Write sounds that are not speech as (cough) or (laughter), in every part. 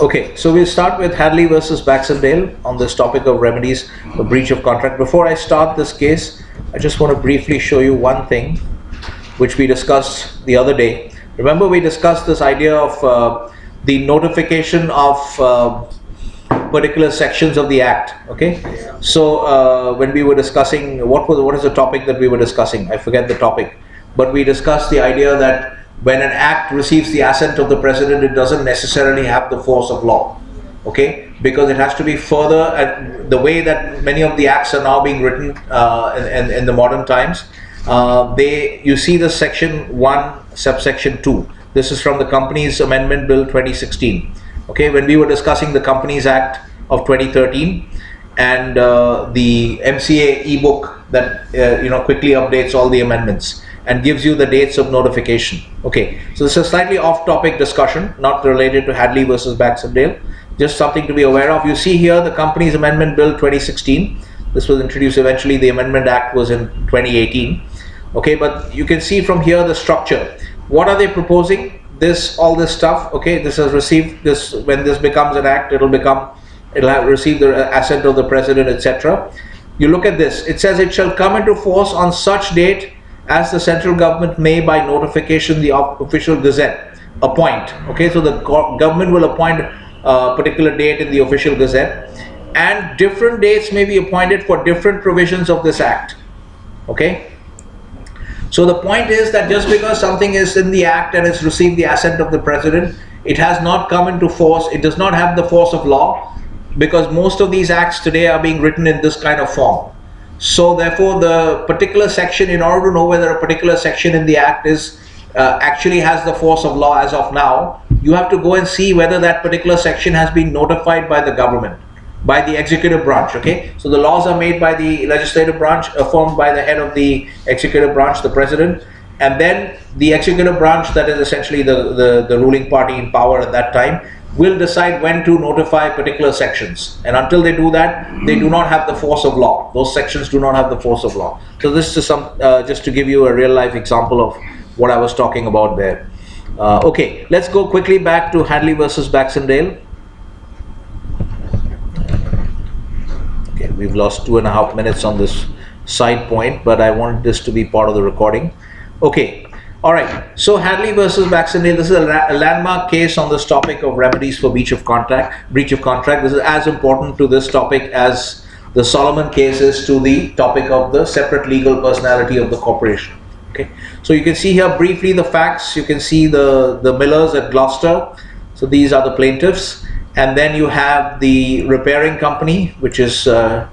Okay, so we'll start with Hadley versus Baxendale on this topic of remedies for breach of contract. Before I start this case, I just want to briefly show you one thing which we discussed the other day. Remember, we discussed this idea of uh, the notification of uh, particular sections of the act. Okay, so uh, when we were discussing what was what is the topic that we were discussing? I forget the topic, but we discussed the idea that when an act receives the assent of the president, it doesn't necessarily have the force of law. Okay, because it has to be further. And the way that many of the acts are now being written uh, in, in, in, the modern times, uh, they you see the section one, subsection two. This is from the Companies Amendment Bill 2016. Okay, when we were discussing the Companies Act of 2013 and uh, the MCA ebook that uh, you know quickly updates all the amendments and gives you the dates of notification. Okay, so this is a slightly off-topic discussion, not related to Hadley versus Baxendale, just something to be aware of. You see here the Companies Amendment Bill 2016. This was introduced eventually. The Amendment Act was in 2018. Okay, but you can see from here the structure. What are they proposing? This, all this stuff. Okay, this has received this. When this becomes an act, it'll become, it'll have received the assent of the president, etc. You look at this. It says it shall come into force on such date as the central government may by notification the official gazette appoint okay so the government will appoint a particular date in the official gazette and different dates may be appointed for different provisions of this act okay? So the point is that just because something is in the act and it's received the assent of the president it has not come into force it does not have the force of law because most of these acts today are being written in this kind of form so therefore the particular section, in order to know whether a particular section in the act is uh, actually has the force of law as of now, you have to go and see whether that particular section has been notified by the government, by the executive branch, okay? So the laws are made by the legislative branch, affirmed by the head of the executive branch, the president, and then the executive branch, that is essentially the, the, the ruling party in power at that time, will decide when to notify particular sections. And until they do that, they do not have the force of law. Those sections do not have the force of law. So this is some uh, just to give you a real life example of what I was talking about there. Uh, okay, let's go quickly back to Hadley versus Baxendale. Okay, we've lost two and a half minutes on this side point, but I wanted this to be part of the recording. Okay, all right, so Hadley versus Baxendale, this is a, a, landmark case on this topic of remedies for breach of contract. Breach of contract. This is as important to this topic as the Salomon case is to the topic of the separate legal personality of the corporation. Okay, so you can see here briefly the facts. You can see the the Millers at Gloucester. So these are the plaintiffs, and then you have the repairing company, which is uh,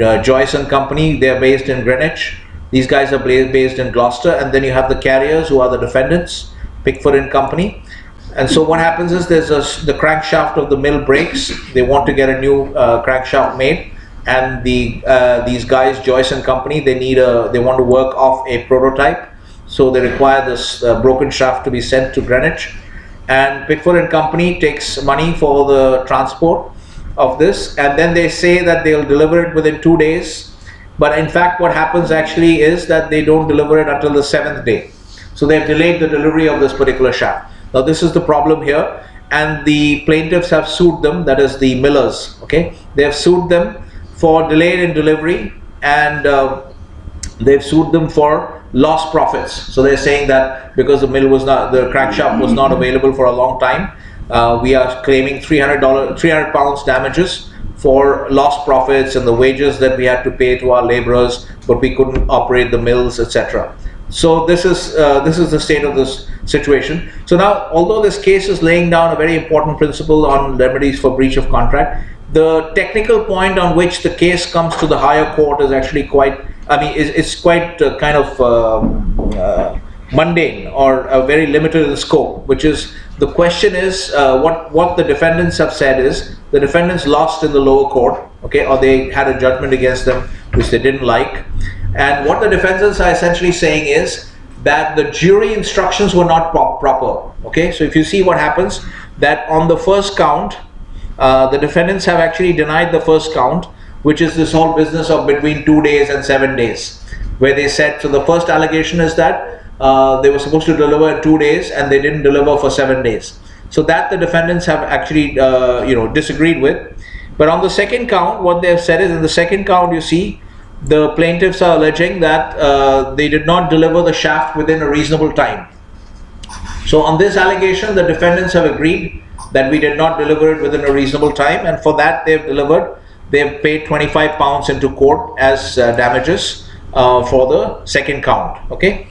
uh, Joyce and Company. They are based in Greenwich these guys are based in Gloucester, and then you have the carriers who are the defendants, Pickford and Company. And so what happens is there's a, the crankshaft of the mill breaks. They want to get a new uh, crankshaft made, and the uh, these guys, Joyce and Company, they need a they want to work off a prototype. So they require this uh, broken shaft to be sent to Greenwich, and Pickford and Company takes money for the transport of this, and then they say that they'll deliver it within two days but in fact, what happens actually is that they don't deliver it until the seventh day. So they've delayed the delivery of this particular shaft. Now this is the problem here. And the plaintiffs have sued them, that is the millers, okay? They have sued them for delay in delivery and uh, they've sued them for lost profits. So they're saying that because the mill was not, the crankshaft was not available for a long time, uh, we are claiming $300, 300 pounds damages for lost profits and the wages that we had to pay to our laborers, but we couldn't operate the mills, etc. So this is uh, this is the state of this situation. So now, although this case is laying down a very important principle on remedies for breach of contract, the technical point on which the case comes to the higher court is actually quite. I mean, it's, it's quite uh, kind of um, uh, mundane or very limited in scope, which is the question is uh, what what the defendants have said is the defendants lost in the lower court, okay, or they had a judgment against them which they didn't like, and what the defendants are essentially saying is that the jury instructions were not proper, okay. So if you see what happens, that on the first count, uh, the defendants have actually denied the first count, which is this whole business of between two days and seven days, where they said so. The first allegation is that uh, they were supposed to deliver in two days and they didn't deliver for seven days. So that the defendants have actually, uh, you know, disagreed with. But on the second count, what they have said is in the second count, you see, the plaintiffs are alleging that uh, they did not deliver the shaft within a reasonable time. So on this allegation, the defendants have agreed that we did not deliver it within a reasonable time, and for that they've delivered. They've paid 25 pounds into court as uh, damages uh, for the second count. Okay.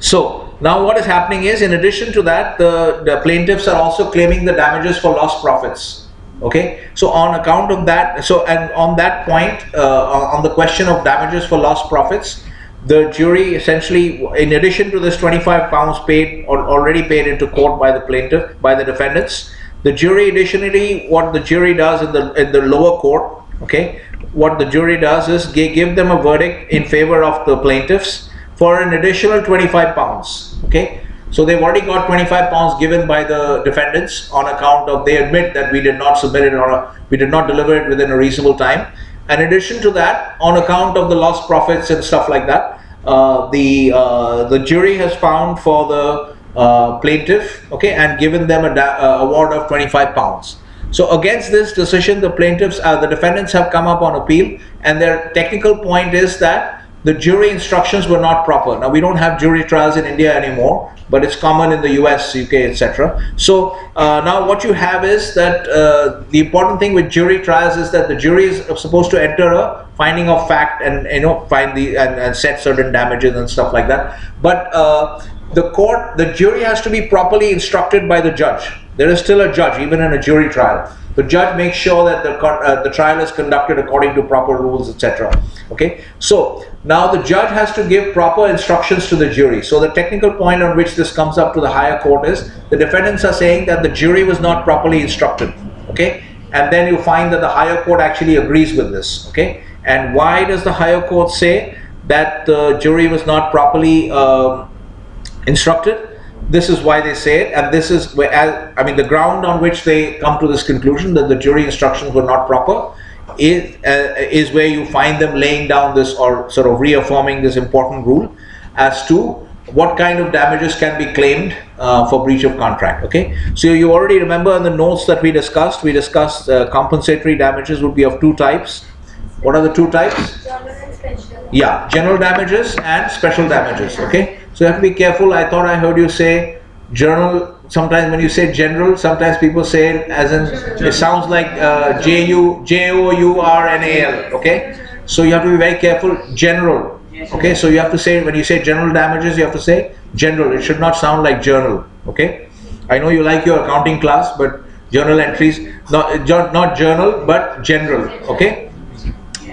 So now what is happening is, in addition to that, the, the plaintiffs are also claiming the damages for lost profits. Okay? So on account of that so and on that point uh, on the question of damages for lost profits the jury essentially in addition to this 25 pounds paid or already paid into court by the plaintiff by the defendants the jury additionally what the jury does in the in the lower court okay what the jury does is give them a verdict in favor of the plaintiffs for an additional 25 pounds okay so they've already got 25 pounds given by the defendants on account of they admit that we did not submit it or we did not deliver it within a reasonable time. In addition to that, on account of the lost profits and stuff like that, uh, the uh, the jury has found for the uh, plaintiff, okay, and given them a uh, award of 25 pounds. So against this decision, the plaintiffs, uh, the defendants have come up on appeal, and their technical point is that the jury instructions were not proper. Now we don't have jury trials in India anymore, but it's common in the US, UK, etc. So uh, now what you have is that uh, the important thing with jury trials is that the jury is supposed to enter a finding of fact and you know find the and, and set certain damages and stuff like that. But uh, the court, the jury has to be properly instructed by the judge. There is still a judge even in a jury trial. The judge makes sure that the, uh, the trial is conducted according to proper rules, etc. Okay, so now the judge has to give proper instructions to the jury. So the technical point on which this comes up to the higher court is the defendants are saying that the jury was not properly instructed. Okay, and then you find that the higher court actually agrees with this. Okay, and why does the higher court say that the jury was not properly uh, instructed? This is why they say it, and this is where, I mean, the ground on which they come to this conclusion that the jury instructions were not proper is, uh, is where you find them laying down this or sort of reaffirming this important rule as to what kind of damages can be claimed uh, for breach of contract. Okay, so you already remember in the notes that we discussed, we discussed uh, compensatory damages would be of two types. What are the two types? Yeah, general damages and special damages. Okay, so you have to be careful. I thought I heard you say journal. Sometimes when you say general, sometimes people say it as in it sounds like uh, J U J O U R N A L. Okay, so you have to be very careful. General. Okay, so you have to say when you say general damages, you have to say general. It should not sound like journal. Okay, I know you like your accounting class, but journal entries not not journal but general. Okay,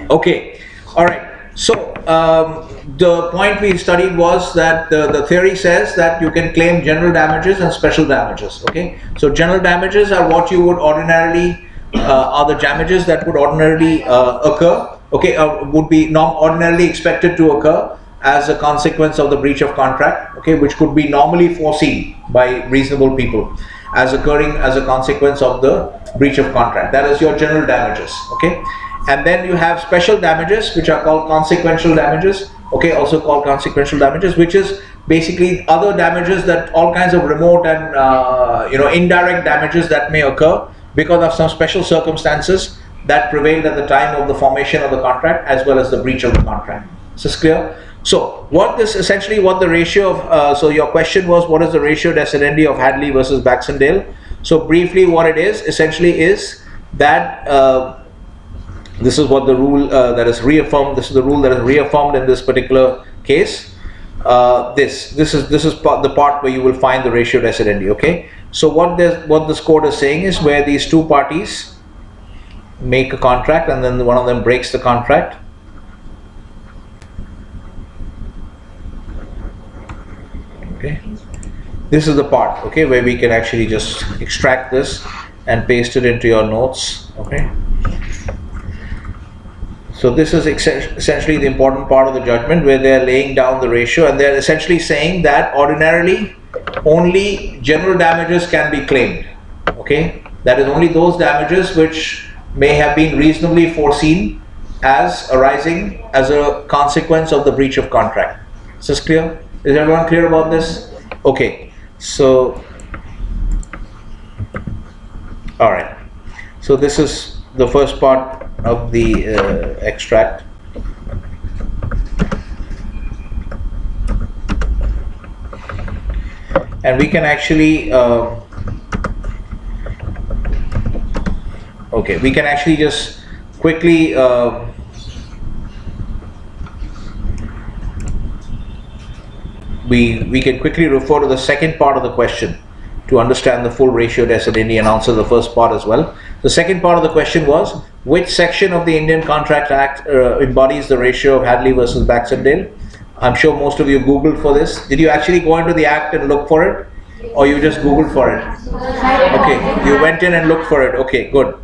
okay, all right. So um, the point we studied was that the, the theory says that you can claim general damages and special damages. Okay, so general damages are what you would ordinarily uh, are the damages that would ordinarily uh, occur. Okay, uh, would be non ordinarily expected to occur as a consequence of the breach of contract. Okay, which could be normally foreseen by reasonable people as occurring as a consequence of the breach of contract. That is your general damages. Okay and then you have special damages which are called consequential damages. Okay also called consequential damages which is basically other damages that all kinds of remote and uh, you know indirect damages that may occur because of some special circumstances that prevailed at the time of the formation of the contract as well as the breach of the contract. Is this clear? So what this essentially what the ratio of uh, so your question was what is the ratio decidendi of hadley versus baxendale? So briefly what it is essentially is that uh, this is what the rule uh, that is reaffirmed. This is the rule that is reaffirmed in this particular case. Uh, this this is this is part, the part where you will find the ratio decidendi. Okay. So what this what this court is saying is where these two parties make a contract and then one of them breaks the contract. Okay. This is the part okay where we can actually just extract this and paste it into your notes. Okay. So this is essentially the important part of the judgment where they're laying down the ratio and they're essentially saying that ordinarily only general damages can be claimed. Okay, that is only those damages which may have been reasonably foreseen as arising as a consequence of the breach of contract. Is this clear? Is everyone clear about this? Okay, so All right. So this is the first part of the uh, extract. And we can actually, uh, okay, we can actually just quickly uh, we, we can quickly refer to the second part of the question to understand the full ratio decidendi and answer the first part as well. The second part of the question was, which section of the Indian Contract Act uh, embodies the ratio of Hadley versus Baxendale? I'm sure most of you Googled for this. Did you actually go into the act and look for it? Or you just Googled for it? Okay, you went in and looked for it. Okay, good.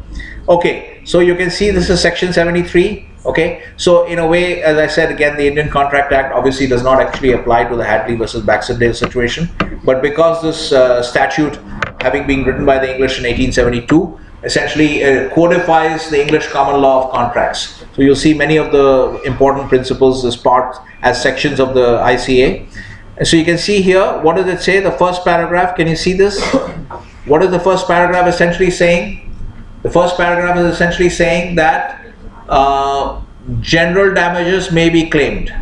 Okay, so you can see this is section 73 Okay, so in a way, as I said again, the Indian Contract Act obviously does not actually apply to the Hadley versus Baxendale situation, but because this uh, statute, having been written by the English in 1872, essentially uh, codifies the English common law of contracts. So you'll see many of the important principles as part as sections of the ICA. And so you can see here, what does it say? The first paragraph, can you see this? What is the first paragraph essentially saying? The first paragraph is essentially saying that uh, general damages may be claimed.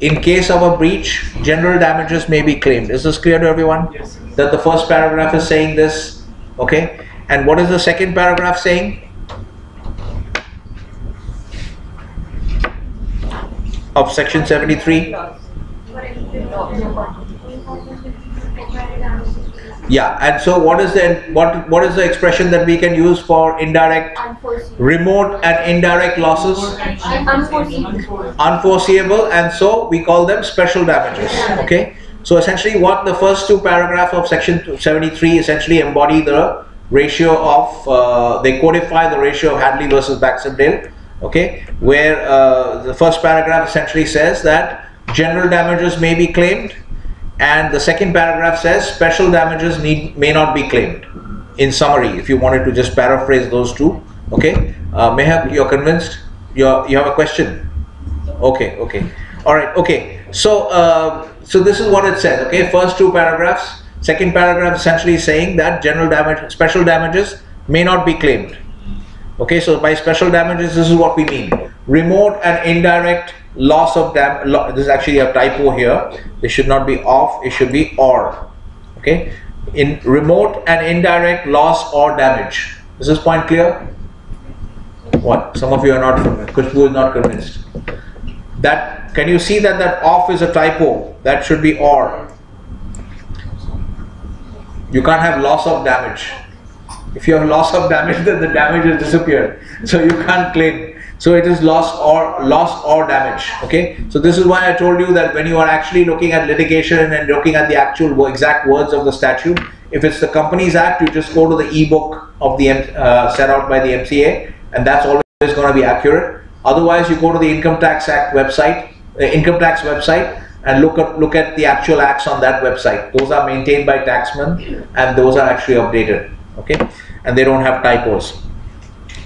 In case of a breach, general damages may be claimed. Is this clear to everyone? Yes. That the first paragraph is saying this, okay? And what is the second paragraph saying? Of section 73? Yeah, and so what is the what what is the expression that we can use for indirect remote and indirect losses? Unforeseeable, and so we call them special damages. Okay, so essentially, what the first two paragraphs of section 73 essentially embody the ratio of uh, they codify the ratio of Hadley versus Baxendale. Okay, where uh, the first paragraph essentially says that general damages may be claimed and the second paragraph says special damages need may not be claimed. In summary if you wanted to just paraphrase those two okay? Uh, you're convinced? You're, you have a question? Okay okay. All right okay. So uh, so this is what it says okay? First two paragraphs second paragraph essentially saying that general damage special damages may not be claimed. Okay so by special damages this is what we mean. Remote and indirect loss of dam lo this is actually a typo here. It should not be off it should be or. Okay in remote and indirect loss or damage. Is this point clear? What? Some of you are not Kushbu is not convinced. That can you see that that off is a typo? That should be or you can't have loss of damage if you have loss of damage (laughs) then the damage has disappeared so you can't claim so it is loss or loss or damage. Okay. So this is why I told you that when you are actually looking at litigation and looking at the actual exact words of the statute, if it's the Companies Act, you just go to the e-book of the uh, set out by the MCA, and that's always going to be accurate. Otherwise, you go to the Income Tax Act website, uh, Income Tax website, and look at look at the actual acts on that website. Those are maintained by Taxmann, and those are actually updated. Okay, and they don't have typos.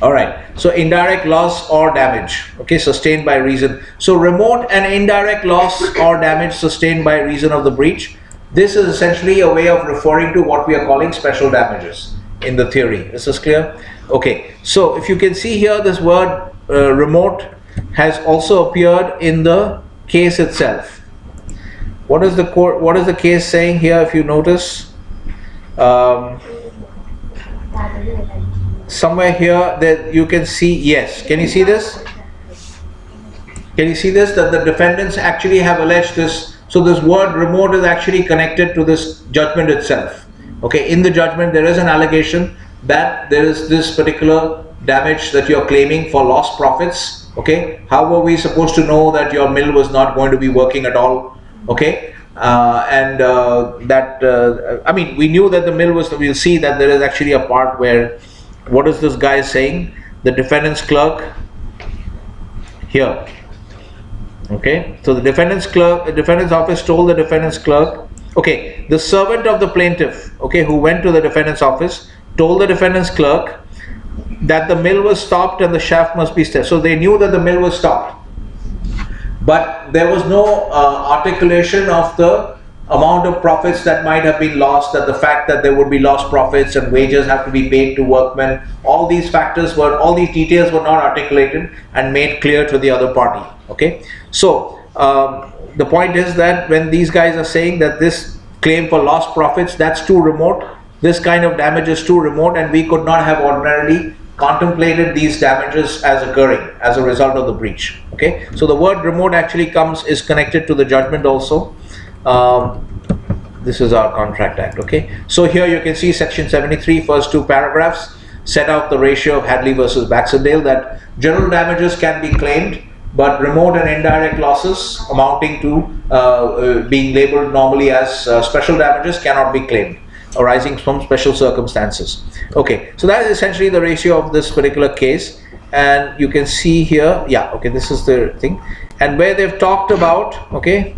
All right. So indirect loss or damage okay? Sustained by reason. So remote and indirect loss or damage sustained by reason of the breach. This is essentially a way of referring to what we are calling special damages in the theory. This is clear? Okay. So if you can see here this word uh, remote has also appeared in the case itself what is the court what is the case saying here if you notice? Um, somewhere here that you can see yes. Can you see this? Can you see this? That the defendants actually have alleged this. So this word remote is actually connected to this judgment itself. Okay in the judgment there is an allegation that there is this particular damage that you're claiming for lost profits. Okay how were we supposed to know that your mill was not going to be working at all okay uh, and uh, that uh, I mean we knew that the mill was we'll see that there is actually a part where what is this guy saying? The defendant's clerk here. Okay, so the defendant's clerk, the defendant's office told the defendant's clerk, okay, the servant of the plaintiff, okay, who went to the defendant's office, told the defendant's clerk that the mill was stopped and the shaft must be stepped. So they knew that the mill was stopped. But there was no uh, articulation of the amount of profits that might have been lost, that the fact that there would be lost profits and wages have to be paid to workmen, all these factors were, all these details were not articulated and made clear to the other party. Okay, so um, the point is that when these guys are saying that this claim for lost profits, that's too remote. This kind of damage is too remote, and we could not have ordinarily contemplated these damages as occurring as a result of the breach. Okay, so the word remote actually comes is connected to the judgment also. Um, this is our contract act. Okay, so here you can see section 73, first two paragraphs set out the ratio of Hadley versus Baxendale that general damages can be claimed but remote and indirect losses amounting to uh, uh, being labeled normally as uh, special damages cannot be claimed arising from special circumstances. Okay, so that is essentially the ratio of this particular case. And you can see here, yeah, okay, this is the thing. And where they've talked about, okay,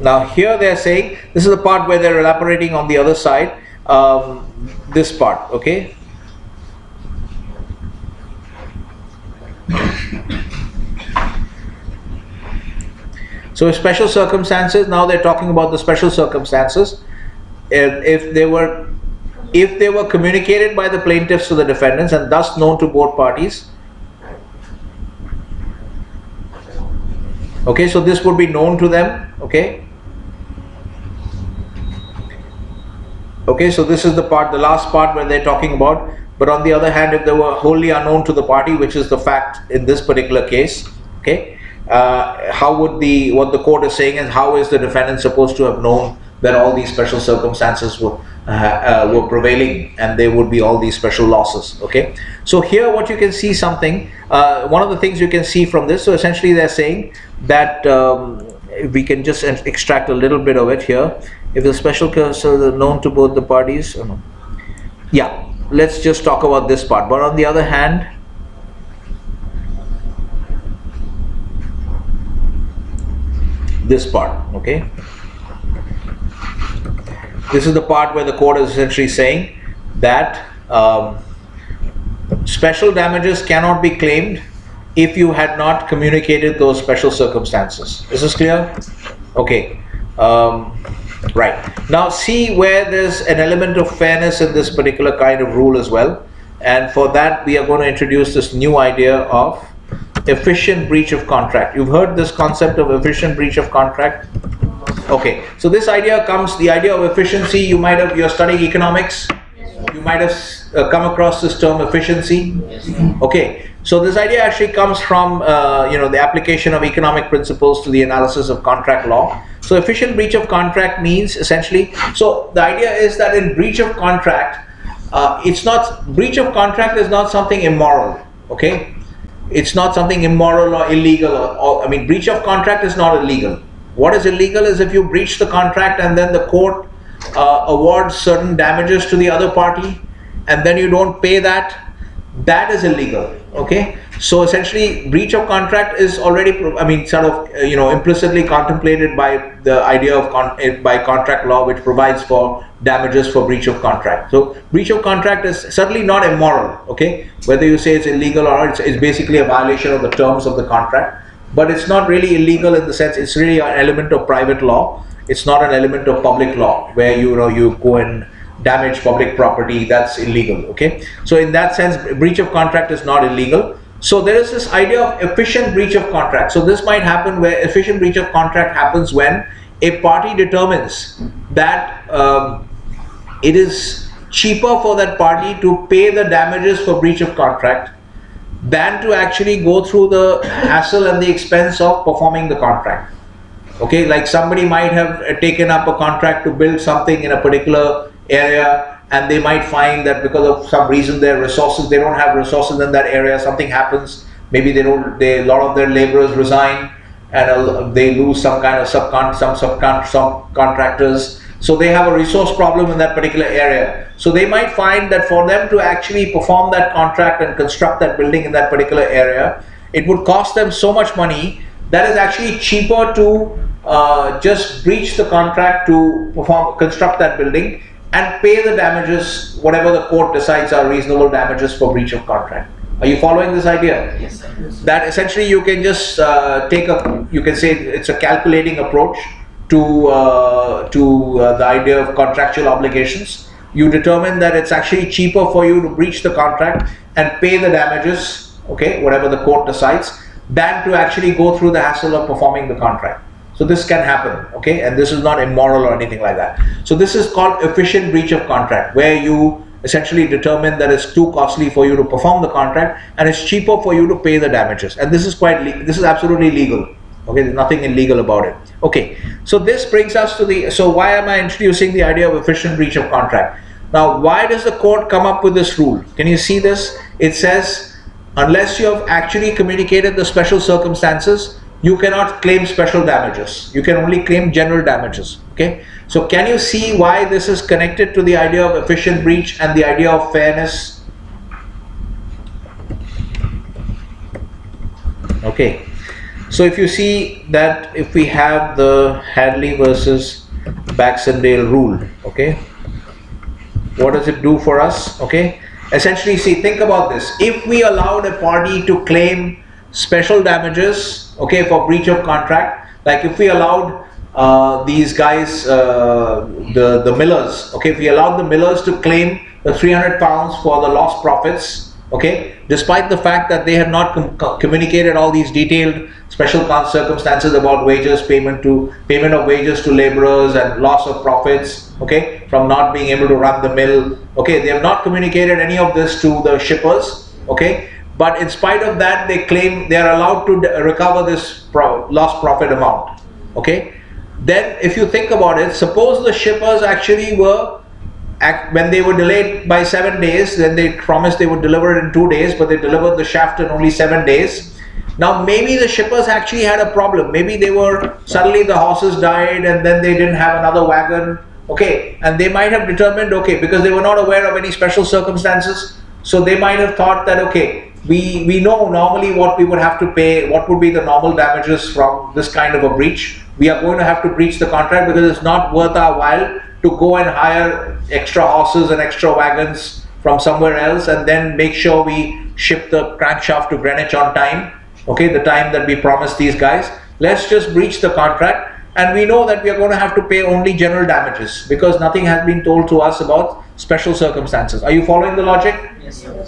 now here they're saying, this is the part where they're elaborating on the other side, um, this part, okay, So special circumstances, now they're talking about the special circumstances. If, if they were if they were communicated by the plaintiffs to the defendants and thus known to both parties. Okay, so this would be known to them. Okay. Okay, so this is the part, the last part where they're talking about. But on the other hand, if they were wholly unknown to the party, which is the fact in this particular case, okay, uh, how would the what the court is saying is how is the defendant supposed to have known that all these special circumstances were uh, uh, were prevailing and there would be all these special losses okay? So here what you can see something uh, one of the things you can see from this so essentially they're saying that um, we can just extract a little bit of it here. If the special case are known to both the parties oh yeah let's just talk about this part. But on the other hand this part okay? This is the part where the court is essentially saying that um, special damages cannot be claimed if you had not communicated those special circumstances. Is this clear? Okay. Um, right. Now see where there's an element of fairness in this particular kind of rule as well. And for that we are going to introduce this new idea of efficient breach of contract. You've heard this concept of efficient breach of contract? Okay, so this idea comes, the idea of efficiency, you might have, you're studying economics, you might have uh, come across this term efficiency. Okay, so this idea actually comes from, uh, you know, the application of economic principles to the analysis of contract law. So efficient breach of contract means essentially, so the idea is that in breach of contract, uh, it's not, breach of contract is not something immoral, okay? It's not something immoral or illegal or, or, I mean breach of contract is not illegal. What is illegal is if you breach the contract and then the court uh, awards certain damages to the other party and then you don't pay that that is illegal okay so essentially breach of contract is already i mean sort of uh, you know implicitly contemplated by the idea of con eh, by contract law which provides for damages for breach of contract so breach of contract is certainly not immoral okay whether you say it's illegal or it's, it's basically a violation of the terms of the contract but it's not really illegal in the sense it's really an element of private law it's not an element of public law where you know you go and damage public property, that's illegal. Okay, so in that sense, breach of contract is not illegal. So there is this idea of efficient breach of contract. So this might happen where efficient breach of contract happens when a party determines that um, it is cheaper for that party to pay the damages for breach of contract than to actually go through the hassle and the expense of performing the contract. Okay, like somebody might have taken up a contract to build something in a particular area and they might find that because of some reason their resources they don't have resources in that area something happens maybe they don't they a lot of their laborers resign and they lose some kind of subcon some subcon subcontractors so they have a resource problem in that particular area. So they might find that for them to actually perform that contract and construct that building in that particular area it would cost them so much money that is actually cheaper to uh, just breach the contract to perform construct that building and pay the damages, whatever the court decides are reasonable damages for breach of contract. Are you following this idea? Yes, sir. That essentially you can just uh, take a, you can say it's a calculating approach to uh, to uh, the idea of contractual obligations. You determine that it's actually cheaper for you to breach the contract and pay the damages, okay, whatever the court decides, than to actually go through the hassle of performing the contract. So this can happen, okay, and this is not immoral or anything like that. So this is called efficient breach of contract, where you essentially determine that it's too costly for you to perform the contract and it's cheaper for you to pay the damages. And this is quite, this is absolutely legal. Okay, there's nothing illegal about it. Okay, so this brings us to the, so why am I introducing the idea of efficient breach of contract? Now, why does the court come up with this rule? Can you see this? It says, unless you have actually communicated the special circumstances, you cannot claim special damages. You can only claim general damages. Okay. So can you see why this is connected to the idea of efficient breach and the idea of fairness? Okay. So if you see that if we have the Hadley versus Baxendale rule, okay, what does it do for us? Okay. Essentially, see, think about this. If we allowed a party to claim special damages, okay, for breach of contract, like if we allowed uh, these guys, uh, the the millers, okay, if we allowed the millers to claim the 300 pounds for the lost profits, okay, despite the fact that they had not com communicated all these detailed special circumstances about wages, payment to payment of wages to laborers, and loss of profits, okay, from not being able to run the mill, okay, they have not communicated any of this to the shippers, okay, but in spite of that, they claim they are allowed to recover this pro lost profit amount, okay then if you think about it, suppose the shippers actually were, when they were delayed by seven days, then they promised they would deliver it in two days, but they delivered the shaft in only seven days. Now maybe the shippers actually had a problem. Maybe they were, suddenly the horses died and then they didn't have another wagon. Okay, and they might have determined, okay, because they were not aware of any special circumstances. So they might have thought that, okay, we, we know normally what we would have to pay, what would be the normal damages from this kind of a breach. We are going to have to breach the contract because it's not worth our while to go and hire extra horses and extra wagons from somewhere else and then make sure we ship the crankshaft to Greenwich on time, okay, the time that we promised these guys. Let's just breach the contract and we know that we are going to have to pay only general damages because nothing has been told to us about special circumstances. Are you following the logic? Yes, sir.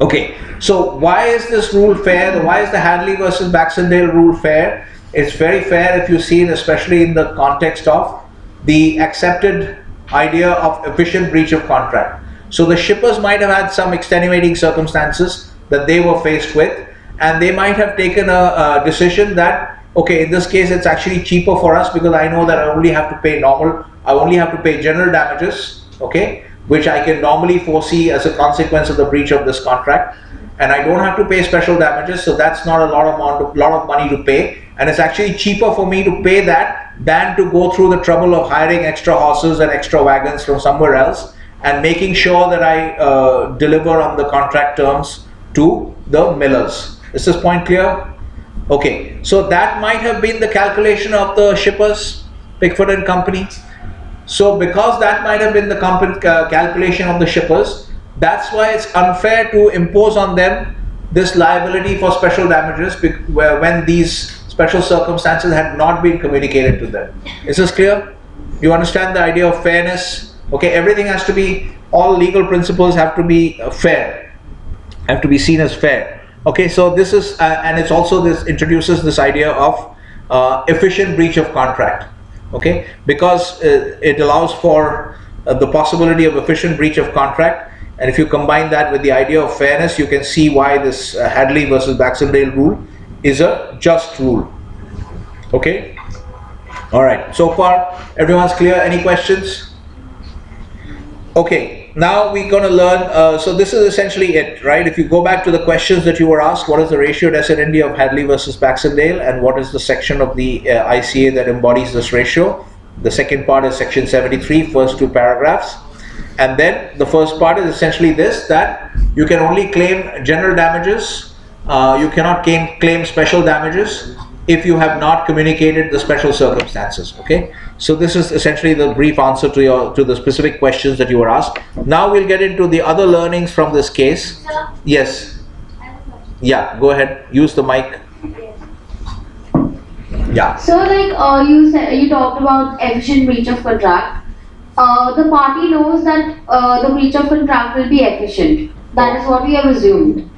Okay, so why is this rule fair? Why is the Hadley versus Baxendale rule fair? It's very fair if you see it, especially in the context of the accepted idea of efficient breach of contract. So the shippers might have had some extenuating circumstances that they were faced with, and they might have taken a, a decision that, okay, in this case, it's actually cheaper for us because I know that I only have to pay normal, I only have to pay general damages, okay, which I can normally foresee as a consequence of the breach of this contract. And I don't have to pay special damages, so that's not a lot of amount of lot of money to pay. And it's actually cheaper for me to pay that than to go through the trouble of hiring extra horses and extra wagons from somewhere else and making sure that I uh, deliver on the contract terms to the millers. Is this point clear? Okay, so that might have been the calculation of the shippers, Pickford and Company. So because that might have been the calculation of the shippers, that's why it's unfair to impose on them this liability for special damages when these special circumstances had not been communicated to them. Is this clear? You understand the idea of fairness? Okay, everything has to be, all legal principles have to be uh, fair, have to be seen as fair. Okay, so this is, uh, and it's also this introduces this idea of uh, efficient breach of contract okay? Because uh, it allows for uh, the possibility of efficient breach of contract. And if you combine that with the idea of fairness you can see why this uh, Hadley versus Baxendale rule is a just rule. Okay? All right. So far everyone's clear? Any questions? Okay now we're going to learn uh, so this is essentially it right? If you go back to the questions that you were asked what is the ratio descendanti of Hadley versus Baxendale and what is the section of the uh, ICA that embodies this ratio? The second part is section 73 first two paragraphs. And then the first part is essentially this that you can only claim general damages uh, you cannot claim, claim special damages if you have not communicated the special circumstances okay so this is essentially the brief answer to your to the specific questions that you were asked now we'll get into the other learnings from this case yes Yeah, go ahead. Use the mic. Yeah. So, like uh, you said, you talked about efficient breach of contract. Uh, the party knows that uh, the breach of contract will be efficient. That is what we have assumed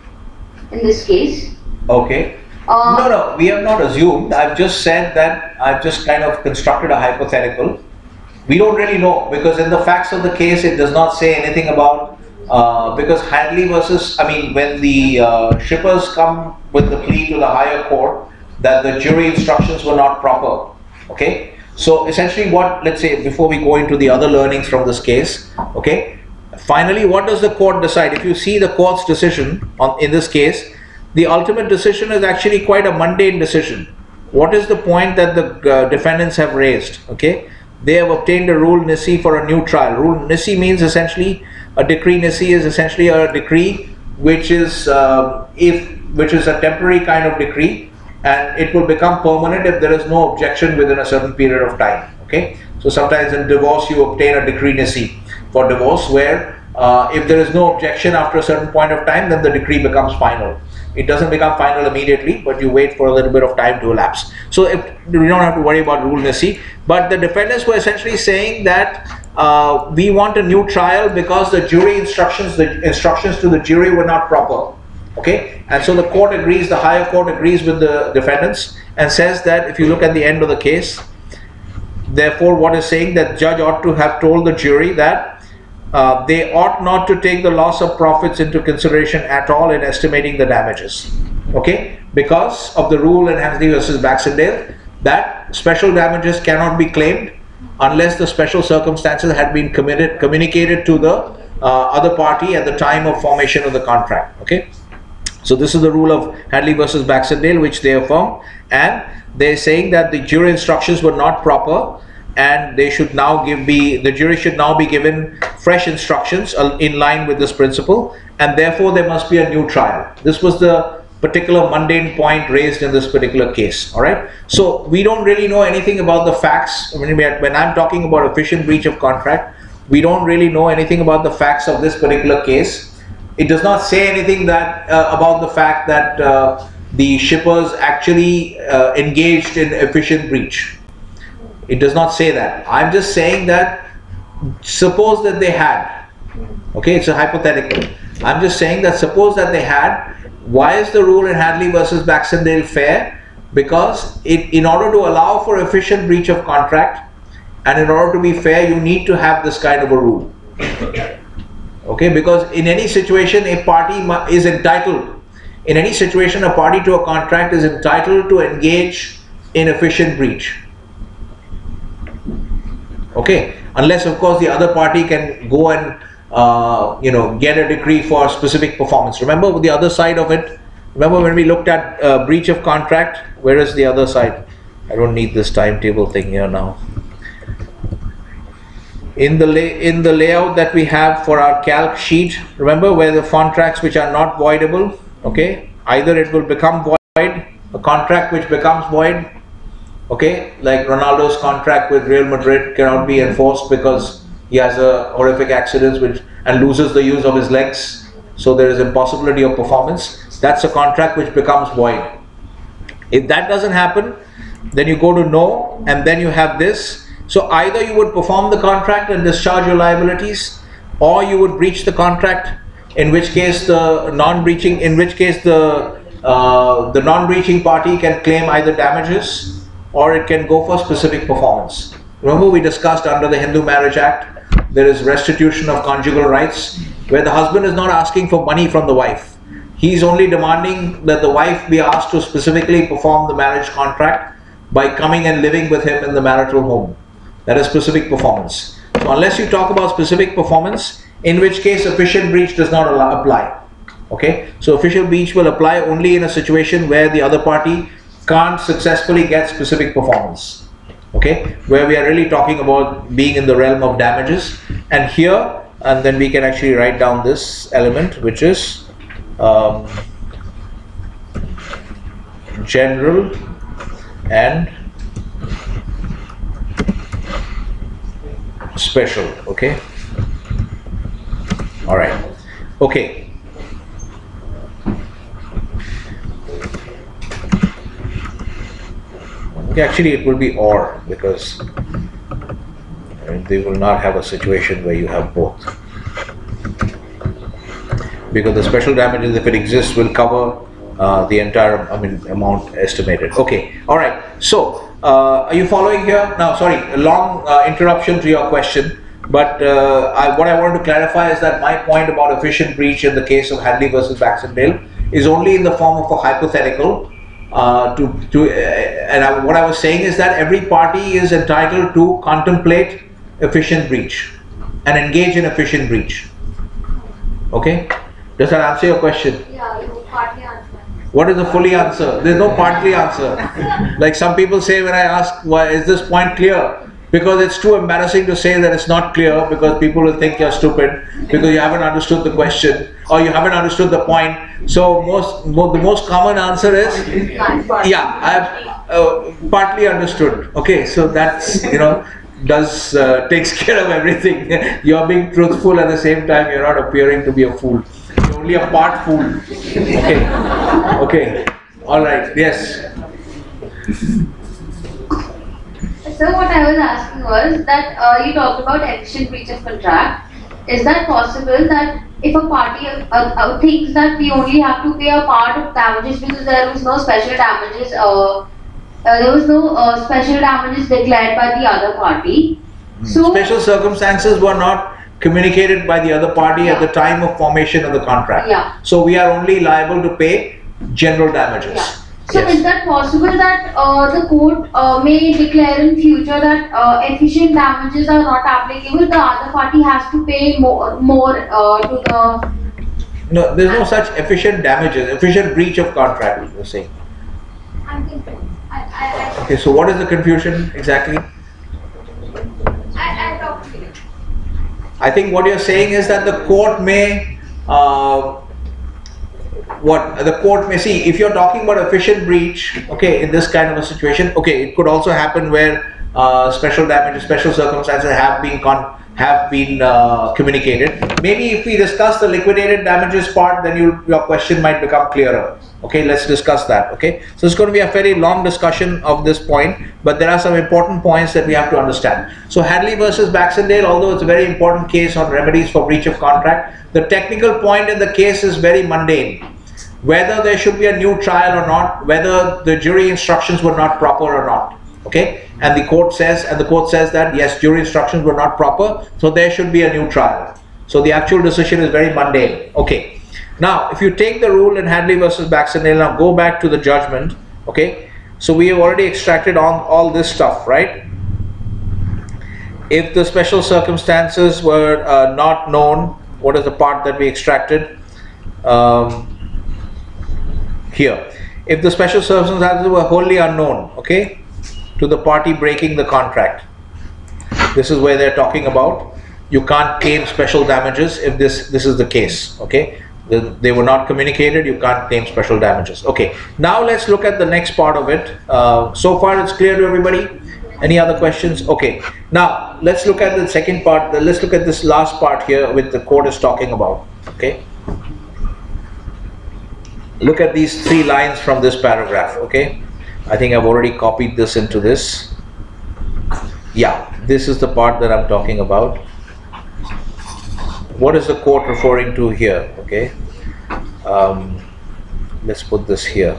in this case. Okay. Uh, No, no, we have not assumed. I've just said that I've just kind of constructed a hypothetical. We don't really know because in the facts of the case, it does not say anything about. Uh, because Hadley versus, I mean, when the uh, shippers come with the plea to the higher court that the jury instructions were not proper. Okay, so essentially, what let's say before we go into the other learnings from this case, okay, finally, what does the court decide? If you see the court's decision on in this case, the ultimate decision is actually quite a mundane decision. What is the point that the uh, defendants have raised? Okay, they have obtained a rule nisi for a new trial. Rule nisi means essentially a decree nisi is essentially a decree which is uh, if which is a temporary kind of decree and it will become permanent if there is no objection within a certain period of time. Okay, so sometimes in divorce you obtain a decree nisi for divorce where uh, if there is no objection after a certain point of time, then the decree becomes final. It doesn't become final immediately, but you wait for a little bit of time to elapse. So if, we don't have to worry about rule. But the defendants were essentially saying that uh, we want a new trial because the jury instructions, the instructions to the jury were not proper. Okay, and so the court agrees, the higher court agrees with the defendants and says that if you look at the end of the case, therefore, what is saying that judge ought to have told the jury that uh, they ought not to take the loss of profits into consideration at all in estimating the damages. Okay, because of the rule in Hemsley versus Baxendale that special damages cannot be claimed unless the special circumstances had been committed communicated to the uh, other party at the time of formation of the contract. Okay. So this is the rule of Hadley versus Baxendale, which they affirm, and they're saying that the jury instructions were not proper, and they should now give be the jury should now be given fresh instructions uh, in line with this principle, and therefore there must be a new trial. This was the particular mundane point raised in this particular case. All right. So we don't really know anything about the facts. When, when I'm talking about efficient breach of contract, we don't really know anything about the facts of this particular case it does not say anything that uh, about the fact that uh, the shippers actually uh, engaged in efficient breach. It does not say that. I'm just saying that suppose that they had. Okay, it's a hypothetical. I'm just saying that suppose that they had. Why is the rule in Hadley versus Baxendale fair? Because it, in order to allow for efficient breach of contract, and in order to be fair, you need to have this kind of a rule okay because in any situation a party is entitled in any situation a party to a contract is entitled to engage in efficient breach okay unless of course the other party can go and uh, you know get a decree for specific performance. Remember the other side of it? Remember when we looked at uh, breach of contract? Where is the other side? I don't need this timetable thing here now. In the lay, in the layout that we have for our calc sheet remember where the contracts which are not voidable? Okay either it will become void a contract which becomes void okay? Like Ronaldo's contract with Real Madrid cannot be enforced because he has a horrific accident which and loses the use of his legs. So there is impossibility of performance. That's a contract which becomes void. If that doesn't happen then you go to no and then you have this. So either you would perform the contract and discharge your liabilities, or you would breach the contract, in which case the non-breaching, in which case the uh, the non-breaching party can claim either damages or it can go for specific performance. Remember we discussed under the Hindu Marriage Act, there is restitution of conjugal rights, where the husband is not asking for money from the wife. He is only demanding that the wife be asked to specifically perform the marriage contract by coming and living with him in the marital home. That is specific performance. So unless you talk about specific performance, in which case efficient breach does not apply. Okay, so efficient breach will apply only in a situation where the other party can't successfully get specific performance. Okay, where we are really talking about being in the realm of damages. And here, and then we can actually write down this element, which is um, general and special okay all right okay Okay, actually it will be or because they will not have a situation where you have both. Because the special damages, if it exists, will cover uh, the entire I mean, amount estimated. Okay, all right. So, uh, are you following here? Now, sorry, a long uh, interruption to your question. But uh, I, what I wanted to clarify is that my point about efficient breach in the case of Hadley versus Baxendale is only in the form of a hypothetical. Uh, to to uh, and I, what I was saying is that every party is entitled to contemplate efficient breach and engage in efficient breach. Okay, does that answer your question? Yeah, you partly answered. What is the fully answer? There's no partly answer. (laughs) Like some people say when I ask, why is this point clear? Because it's too embarrassing to say that it's not clear because people will think you're stupid because you haven't understood the question or you haven't understood the point. So most, mo the most common answer is, yeah, I've uh, partly understood. Okay, so that's, you know, does, uh, takes (laughs) care of everything. (laughs) you're being truthful at the same time, you're not appearing to be a fool. You're only a part fool. Okay, okay, all right, yes. So what I was asking was that uh, you talked about efficient breach of contract. Is that possible that if a party uh, uh, thinks that we only have to pay a part of damages because there was no special damages, uh, uh, there was no uh, special damages declared by the other party. So Special circumstances were not communicated by the other party at the time of formation of the contract. Yeah. So we are only liable to pay general damages. Yeah. So Yes. is that possible that uh, the court uh, may declare in future that uh, efficient damages are not applicable? The other party has to pay more, more uh, to the. No, there's no such efficient damages, efficient breach of contract, you're saying. I'm confused. I, I, Okay, so what is the confusion exactly? I, I, I talked to you. I think what you're saying is that the court may, uh, what the court may see, if you're talking about efficient breach, okay, in this kind of a situation, okay, it could also happen where uh, special damages, special circumstances have been con- have been uh, communicated. Maybe if we discuss the liquidated damages part, then you, your question might become clearer. Okay, let's discuss that. Okay, so it's going to be a very long discussion of this point, but there are some important points that we have to understand. So Hadley versus Baxendale, although it's a very important case on remedies for breach of contract, the technical point in the case is very mundane. Whether there should be a new trial or not, whether the jury instructions were not proper or not. Okay, and the court says, and the court says that yes, jury instructions were not proper, so there should be a new trial. So the actual decision is very mundane. Okay. Now, if you take the rule in Hadley versus Baxendale, now go back to the judgment. Okay. So we have already extracted on all this stuff, right? If the special circumstances were uh, not known, what is the part that we extracted? Um, here. If the special circumstances were wholly unknown, okay, to the party breaking the contract. This is where they're talking about. You can't claim special damages if this this is the case, okay? The- They were not communicated, you can't claim special damages. Okay, now let's look at the next part of it. Uh, so far it's clear to everybody? Any other questions? Okay, now let's look at the second part. Let's look at this last part here which the court is talking about, okay? Look at these three lines from this paragraph okay? I think i've already copied this into this. Yeah this is the part that i'm talking about. What is the court referring to here okay? Um, let's put this here.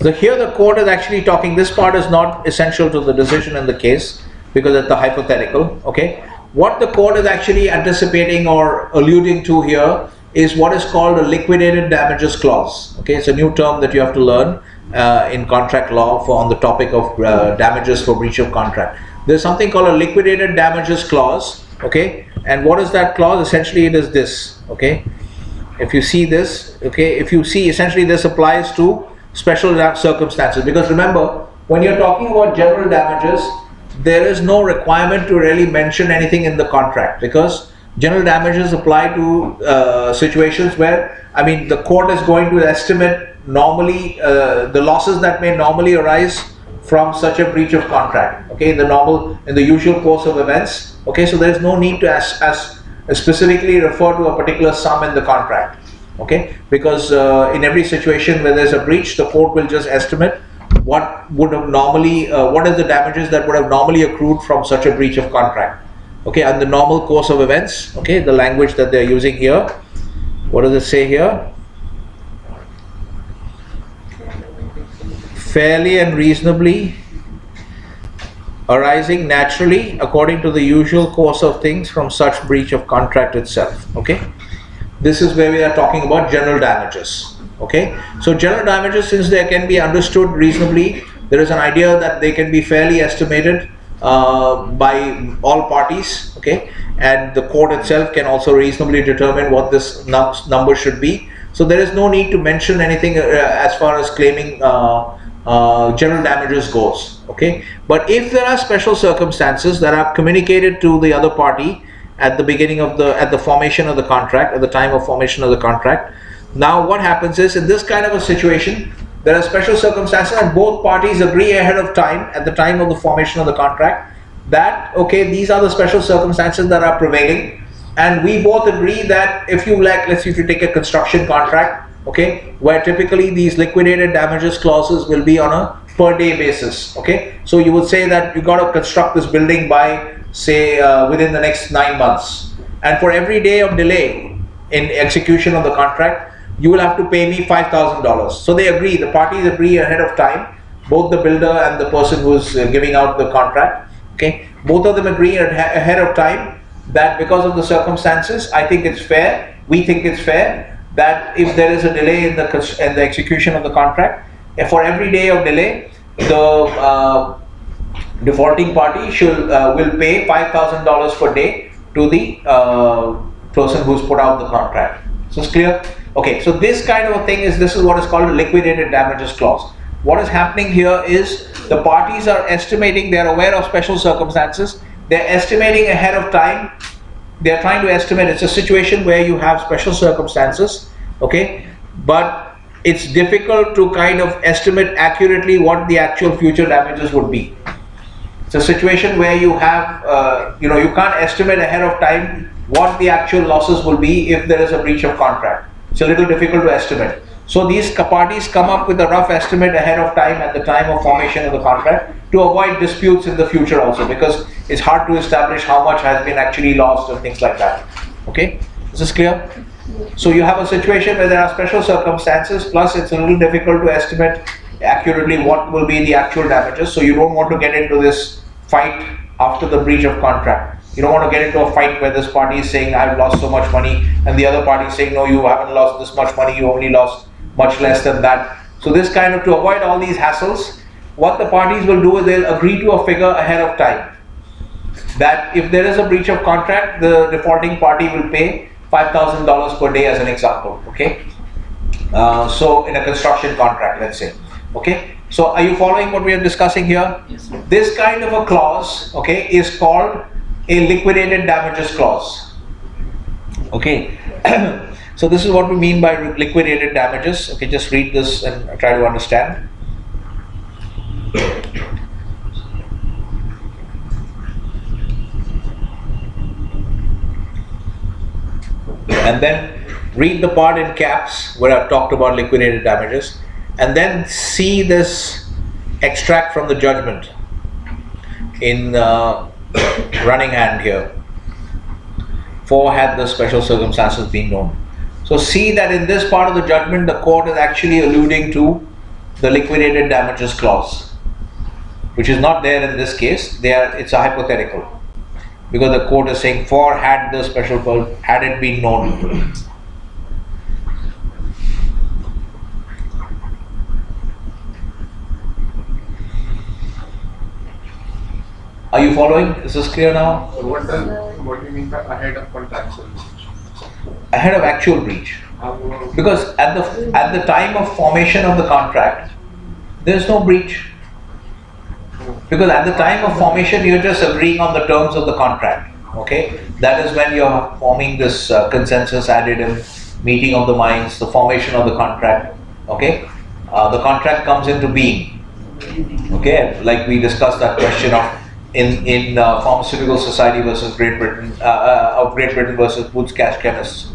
So here the court is actually talking this part is not essential to the decision in the case because it's the hypothetical okay? What the court is actually anticipating or alluding to here is what is called a liquidated damages clause. Okay it's a new term that you have to learn uh, in contract law for on the topic of uh, damages for breach of contract. There's something called a liquidated damages clause okay? And what is that clause? Essentially it is this okay? If you see this okay if you see essentially this applies to special circumstances. Because remember when you're talking about general damages there is no requirement to really mention anything in the contract. Because general damages apply to uh, situations where i mean the court is going to estimate normally uh, the losses that may normally arise from such a breach of contract okay in the normal in the usual course of events okay so there is no need to as, as specifically refer to a particular sum in the contract okay because uh, in every situation where there's a breach the court will just estimate what would have normally, uh, what is the damages that would have normally accrued from such a breach of contract. Okay, and the normal course of events, okay, the language that they're using here. What does it say here? Fairly and reasonably arising naturally according to the usual course of things from such breach of contract itself. Okay, this is where we are talking about general damages. Okay, so general damages, since they can be understood reasonably, there is an idea that they can be fairly estimated uh, by all parties. Okay, and the court itself can also reasonably determine what this num- number should be. So there is no need to mention anything uh, as far as claiming uh, uh, general damages goes. Okay, but if there are special circumstances that are communicated to the other party at the beginning of the at the formation of the contract, at the time of formation of the contract, now what happens is in this kind of a situation, there are special circumstances and both parties agree ahead of time at the time of the formation of the contract that okay these are the special circumstances that are prevailing. And we both agree that if you like let's say if you take a construction contract okay where typically these liquidated damages clauses will be on a per day basis okay? So you would say that you got to construct this building by say uh, within the next nine months. And for every day of delay in execution of the contract you will have to pay me $5000 so they agree the parties agree ahead of time both the builder and the person who's uh, giving out the contract okay both of them agree ahead of time that because of the circumstances i think it's fair we think it's fair that if there is a delay in the in the execution of the contract for every day of delay the uh, defaulting party should uh, will pay five thousand dollars per day to the uh, person who's put out the contract. So it's clear. Okay, so this kind of a thing is this is what is called a liquidated damages clause. What is happening here is the parties are estimating. They are aware of special circumstances. They're estimating ahead of time. They're trying to estimate. It's a situation where you have special circumstances. Okay, but it's difficult to kind of estimate accurately what the actual future damages would be. It's a situation where you have, uh, you know, you can't estimate ahead of time what the actual losses will be if there is a breach of contract. It's a little difficult to estimate. So these parties come up with a rough estimate ahead of time at the time of formation of the contract to avoid disputes in the future also because it's hard to establish how much has been actually lost and things like that. Okay, is this clear? So you have a situation where there are special circumstances, plus it's a little difficult to estimate accurately what will be the actual damages. So you don't want to get into this fight after the breach of contract. You don't want to get into a fight where this party is saying I've lost so much money, and the other party is saying no, you haven't lost this much money, you only lost much less than that. So this kind of to avoid all these hassles, what the parties will do is they'll agree to a figure ahead of time that if there is a breach of contract, the defaulting party will pay $5,000 per day as an example, okay? Uh, so in a construction contract, let's say, okay? So are you following what we are discussing here? Yes. This kind of a clause, okay, is called a liquidated damages clause. Okay. (clears throat) so this is what we mean by liquidated damages. Okay, just read this and try to understand. and then read the part in caps where I've talked about liquidated damages, and then see this extract from the judgment in uh, running hand here. For had the special circumstances been known. So see that in this part of the judgment, the court is actually alluding to the liquidated damages clause, which is not there in this case. There, it's a hypothetical because the court is saying for had the special had it been known. Are you following? Is this clear now? So what does, what do you mean by ahead of contractual? Ahead of actual breach. Because at the at the time of formation of the contract, there is no breach. Because at the time of formation, you're just agreeing on the terms of the contract. Okay, that is when you're forming this uh, consensus ad idem, meeting of the minds, the formation of the contract. Okay, uh, the contract comes into being. Okay, like we discussed that question of in in uh, pharmaceutical society versus Great Britain uh, uh, of Great Britain versus Boots Cash Chemists.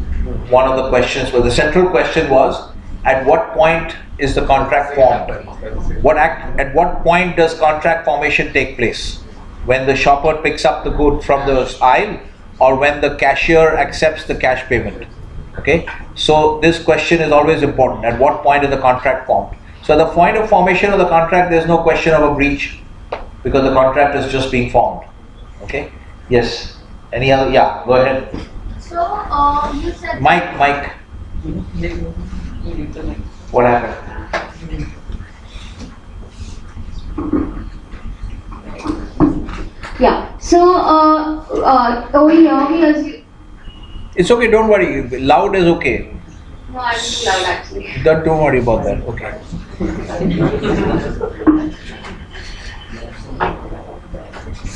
One of the questions was the central question was at what point is the contract formed? What act, at what point does contract formation take place? When the shopper picks up the good from the aisle or when the cashier accepts the cash payment? Okay, so this question is always important. At what point is the contract formed? So at the point of formation of the contract, there's no question of a breach because the contract is just being formed. Okay, yes. Any other? Yeah, go ahead. So, uh, you said. Mike, Mike, what happened? Yeah. So uh, uh, over here we assume. It's okay, don't worry. Loud is okay. No, I'm loud actually. Don't, don't worry about that. Okay. (laughs)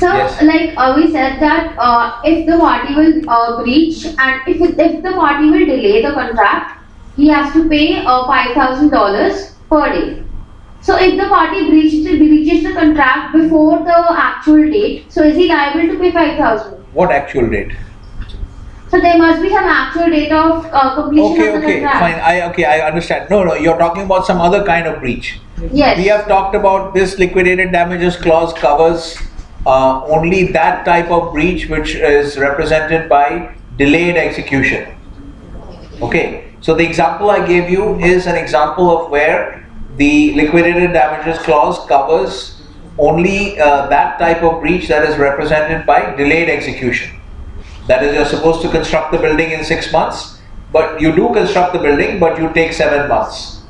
So, Yes. like uh, we said that uh, if the party will uh, breach and if if the party will delay the contract, he has to pay uh, five thousand dollars per day. So, if the party breaches breaches the contract before the actual date, so is he liable to pay five thousand? What actual date? So there must be some actual date of uh, completion Okay, of the contract. okay, contract. fine. I okay, I understand. No, no, you're talking about some other kind of breach. Yes. We have talked about this liquidated damages clause covers uh, only that type of breach which is represented by delayed execution. Okay, so the example I gave you is an example of where the liquidated damages clause covers only uh, that type of breach that is represented by delayed execution. That is, you're supposed to construct the building in six months, but you do construct the building, but you take seven months.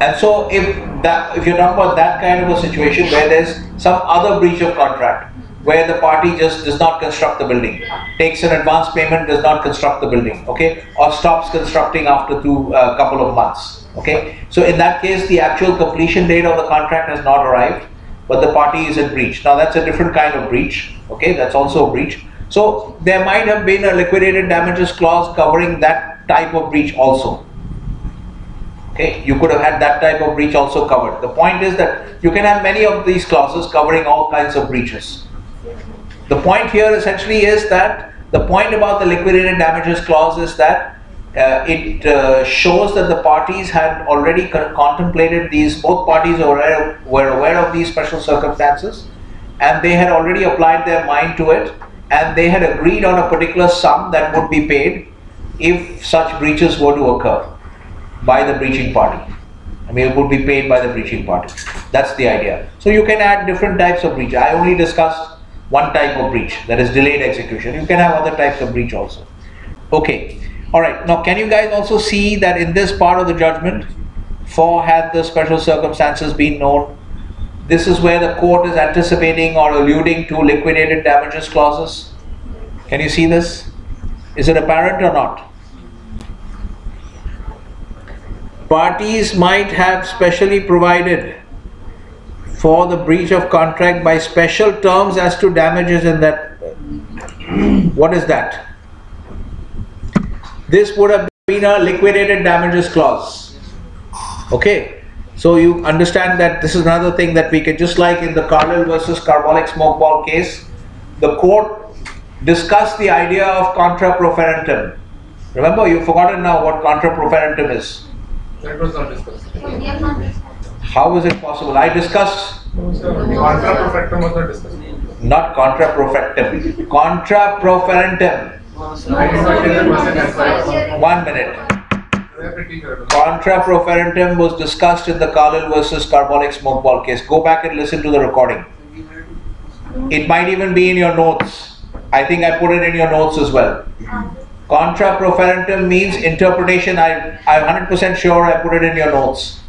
And so if that if you're talking about that kind of a situation where there's some other breach of contract, where the party just does not construct the building, takes an advance payment, does not construct the building, okay, or stops constructing after two uh, couple of months, okay. So in that case, the actual completion date of the contract has not arrived, but the party is in breach. Now that's a different kind of breach, okay. That's also a breach. So there might have been a liquidated damages clause covering that type of breach also. Okay, you could have had that type of breach also covered. The point is that you can have many of these clauses covering all kinds of breaches. The point here essentially is that the point about the liquidated damages clause is that uh, it uh, shows that the parties had already con- contemplated these, both parties were were aware of these special circumstances and they had already applied their mind to it and they had agreed on a particular sum that would be paid if such breaches were to occur by the breaching party. I mean, it would be paid by the breaching party. That's the idea. So you can add different types of breach. I only discussed one type of breach, that is delayed execution. You can have other types of breach also. Okay. All right. Now, can you guys also see that in this part of the judgment, for had the special circumstances been known, this is where the court is anticipating or alluding to liquidated damages clauses. Can you see this? Is it apparent or not? Parties might have specially provided for the breach of contract by special terms as to damages in that. (clears throat) What is that? This would have been a liquidated damages clause. Okay, so you understand that this is another thing that we can, just like in the Carlill versus Carbolic smoke ball case, the court discussed the idea of contra proferentem. Remember, you've forgotten now what contra proferentem is. That was not discussed. So we have not discussed. How is it possible? I discussed No, sir. Contra perfectum was not discussed. not contra profectum, contra proferentem. I did not hear the person that's why. One minute. We are pretty. Contra proferentem was discussed in the Carlill versus Carbolic smoke ball case. Go back and listen to the recording. It might even be in your notes. I think I put it in your notes as well. Contra proferentem means interpretation. I, I'm 100% sure I put it in your notes.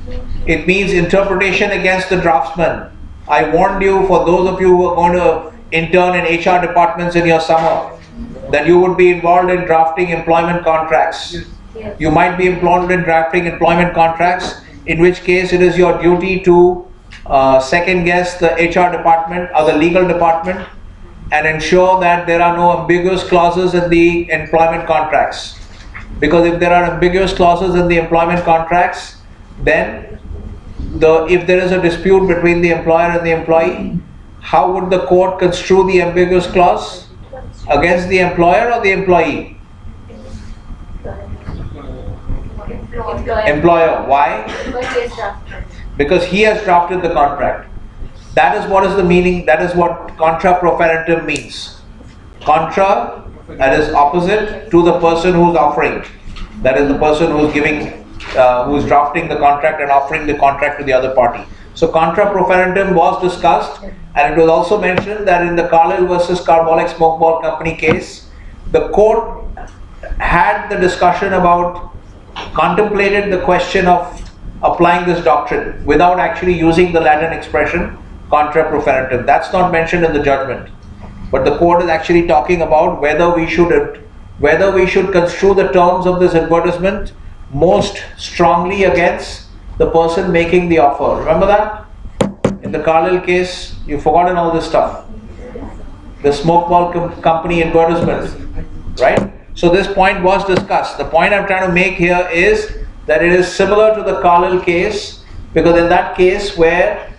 It means interpretation against the draftsman. I warned you for those of you who are going to intern in HR departments in your summer that you would be involved in drafting employment contracts. You might be involved in drafting employment contracts, in which case it is your duty to uh, second guess the HR department or the legal department and ensure that there are no ambiguous clauses in the employment contracts. Because if there are ambiguous clauses in the employment contracts, then the, if there is a dispute between the employer and the employee, how would the court construe the ambiguous clause? Against the employer or the employee? Employer. Why? Because he. Because he has drafted the contract. That is what is the meaning, that is what contra proferentem means. Contra, that is opposite to the person who's offering. That is the person who's giving, uh, who's drafting the contract and offering the contract to the other party. So contra proferentem was discussed and it was also mentioned that in the Carlill versus Carbolic Smoke Ball Company case, the court had the discussion about, contemplated the question of applying this doctrine without actually using the Latin expression contra proferentem. That's not mentioned in the judgment. But the court is actually talking about whether we should whether we should construe the terms of this advertisement most strongly against the person making the offer. Remember that? In the Carlill case, you've forgotten all this stuff. The smoke ball com- company advertisement, right? So this point was discussed. The point I'm trying to make here is that it is similar to the Carlill case because in that case where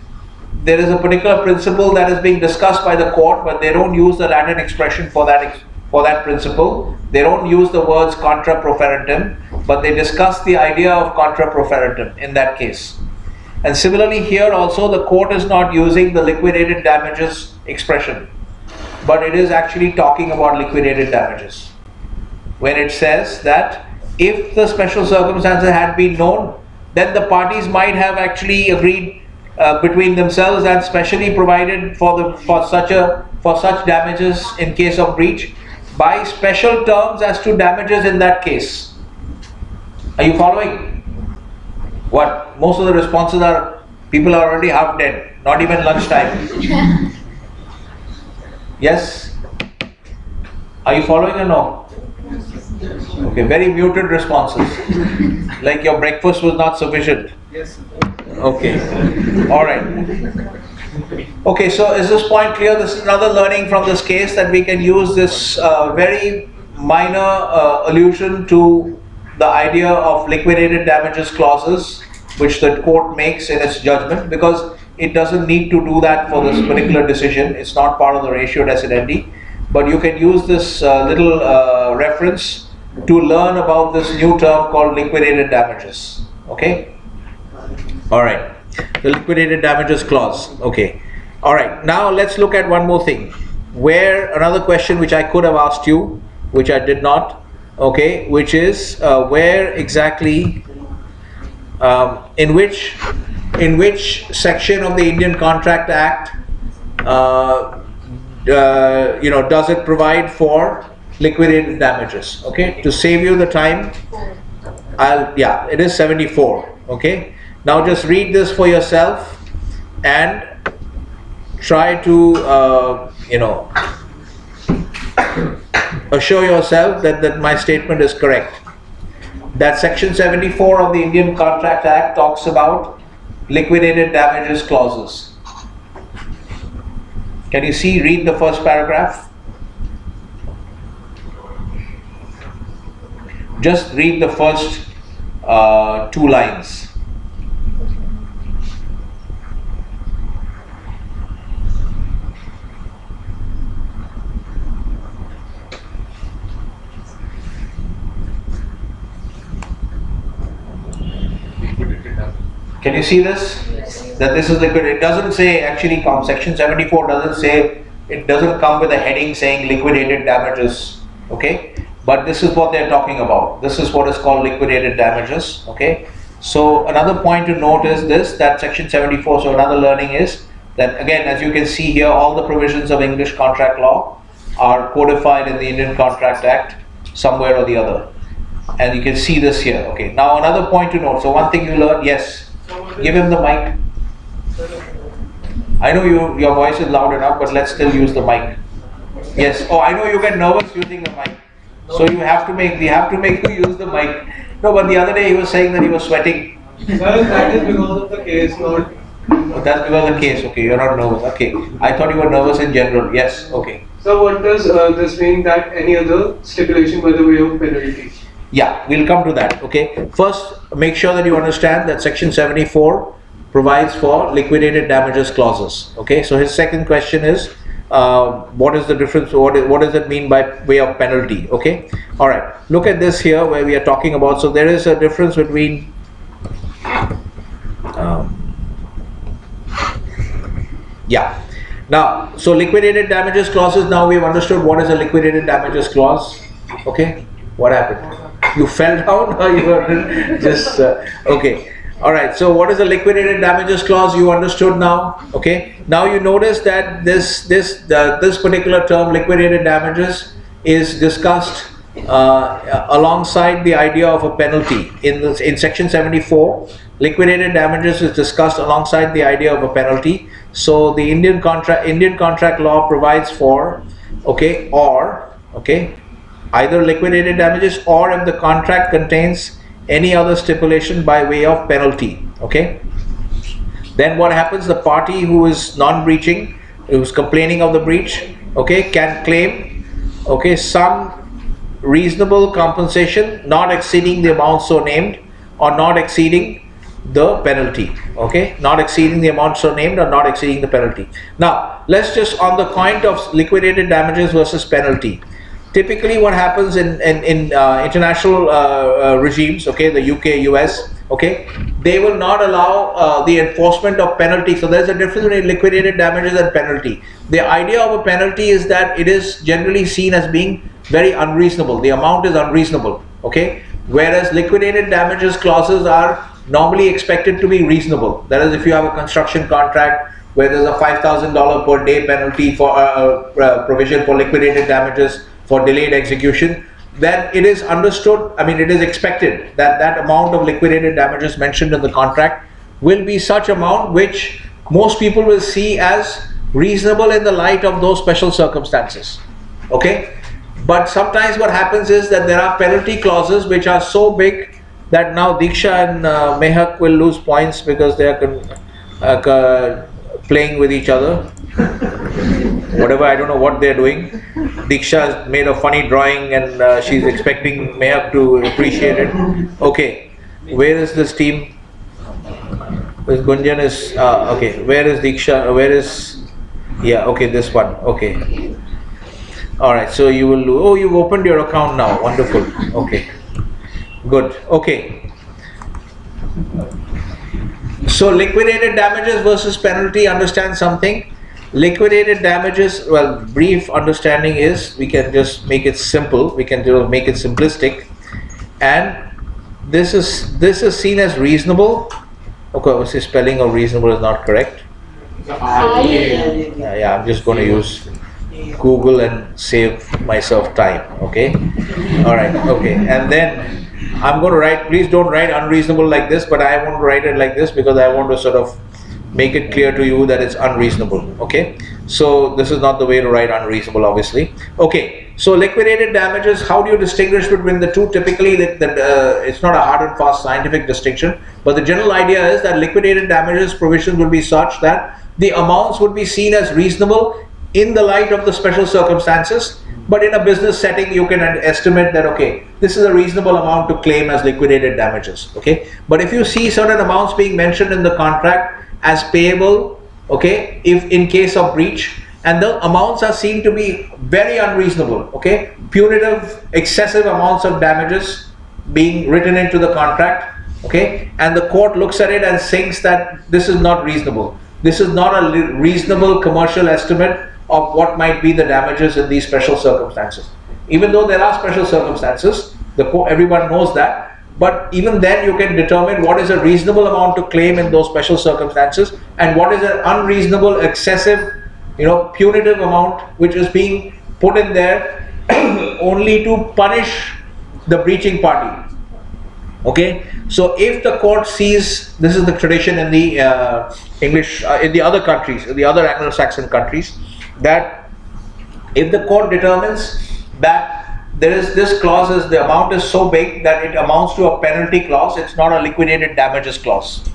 there is a particular principle that is being discussed by the court, but they don't use the Latin expression for that ex- for that principle. They don't use the words contra proferentem, but they discuss the idea of contra proferentem in that case. And similarly, here also the court is not using the liquidated damages expression, but it is actually talking about liquidated damages. When it says that if the special circumstances had been known, then the parties might have actually agreed uh, between themselves and specially provided for the for such a for such damages in case of breach by special terms as to damages in that case. Are you following? What? Most of the responses are people are already half dead, not even lunchtime. (laughs) yes? Are you following or no? Okay, very muted responses. (laughs) like your breakfast was not sufficient. Yes. Okay, all right. Okay, so is this point clear? This is another learning from this case that we can use this uh, very minor uh, allusion to the idea of liquidated damages clauses which the court makes in its judgment because it doesn't need to do that for this particular decision. It's not part of the ratio decidendi. But you can use this uh, little uh, reference to learn about this new term called liquidated damages. Okay? All right. The liquidated damages clause. Okay. All right. Now let's look at one more thing. Where another question which I could have asked you, which I did not. Okay, which is uh, where exactly, um, in which, in which section of the Indian Contract Act, uh, uh, you know, does it provide for liquidated damages? Okay, to save you the time, I'll yeah, it is 74. Okay, now just read this for yourself and try to uh, you know assure yourself that, that my statement is correct. That section 74 of the Indian Contract Act talks about liquidated damages clauses. Can you see, read the first paragraph? Just read the first uh, two lines. Can you see this? That this is liquid. It doesn't say actually come. Section 74 doesn't say, it doesn't come with a heading saying liquidated damages. Okay? But this is what they're talking about. This is what is called liquidated damages. Okay? So another point to note is this that section 74. So another learning is that again, as you can see here, all the provisions of English contract law are codified in the Indian Contract Act somewhere or the other. And you can see this here. Okay. Now another point to note. So one thing you learn, yes. Give him the mic. I know you your voice is loud enough, but let's still use the mic. Yes. Oh, I know you get nervous using the mic. So you have to make we have to make you use the mic. No, but the other day he was saying that he was sweating. Sir, that is because of the case, not. But that's because of the case. Okay, you're not nervous. Okay. I thought you were nervous in general. Yes. Okay. So, what does uh, this mean that any other stipulation by the way of penalty? Yeah, we'll come to that. Okay. First, make sure that you understand that section 74 provides for liquidated damages clauses. Okay. So his second question is, uh, what is the difference? What, does it mean by way of penalty? Okay. All right. Look at this here where we are talking about. So there is a difference between Um, yeah. Now, so liquidated damages clauses. Now we've understood what is a liquidated damages clause. Okay. What happened? You fell down, or you were (laughs) just uh, okay? All right. So what is the liquidated damages clause? You understood now. Okay. Now you notice that this this the, this particular term, liquidated damages, is discussed uh, alongside the idea of a penalty in the, in section 74 liquidated damages is discussed alongside the idea of a penalty so the indian contract indian contract law provides for okay or okay either liquidated damages or if the contract contains any other stipulation by way of penalty okay? Then what happens? The party who is non-breaching who's complaining of the breach okay can claim okay some reasonable compensation not exceeding the amount so named or not exceeding the penalty okay? Not exceeding the amount so named or not exceeding the penalty. Now let's just on the point of liquidated damages versus penalty typically what happens in in, in uh, international uh, uh, regimes okay the uk us okay they will not allow uh, the enforcement of penalty. So there's a difference between liquidated damages and penalty. The idea of a penalty is that it is generally seen as being very unreasonable. The amount is unreasonable okay? Whereas liquidated damages clauses are normally expected to be reasonable. That is if you have a construction contract where there's a $5000 per day penalty for uh, uh, provision for liquidated damages for delayed execution then it is understood i mean it is expected that that amount of liquidated damages mentioned in the contract will be such amount which most people will see as reasonable in the light of those special circumstances okay but sometimes what happens is that there are penalty clauses which are so big that now Diksha and uh, Mehak will lose points because they are uh, playing with each other. Whatever, I don't know what they're doing. Diksha made a funny drawing and uh, she's expecting Mehak to appreciate it. Okay, where is this team? This Gunjan is, uh, okay, where is Diksha? Where is, yeah, okay, this one, okay. All right, so you will, oh, you've opened your account now. Wonderful. Okay. Good. Okay. So liquidated damages versus penalty, understand something. Liquidated damages, well, brief understanding is we can just make it simple. We can do, make it simplistic. And this is this is seen as reasonable. Okay, obviously spelling of reasonable is not correct. Yeah, yeah, I'm just going to use Google and save myself time. Okay. All right. Okay. And then I'm going to write. Please don't write unreasonable like this, but I want to write it like this because I want to sort of make it clear to you that it's unreasonable. Okay. So this is not the way to write unreasonable, obviously. Okay. So liquidated damages. How do you distinguish between the two? Typically, that, that uh, it's not a hard and fast scientific distinction, but the general idea is that liquidated damages provisions will be such that the amounts would be seen as reasonable in the light of the special circumstances but in a business setting you can estimate that okay this is a reasonable amount to claim as liquidated damages okay but if you see certain amounts being mentioned in the contract as payable okay if in case of breach and the amounts are seen to be very unreasonable okay? Punitive excessive amounts of damages being written into the contract okay? And the court looks at it and thinks that this is not reasonable. This is not a reasonable commercial estimate of what might be the damages in these special circumstances. Even though there are special circumstances, the everyone knows that, but even then you can determine what is a reasonable amount to claim in those special circumstances and what is an unreasonable, excessive, you know, punitive amount which is being put in there (clears throat) only to punish the breaching party. Okay, so if the court sees this is the tradition in the uh, English uh, in the other countries, in the other Anglo-Saxon countries, that if the court determines that there is this clause is the amount is so big that it amounts to a penalty clause, it's not a liquidated damages clause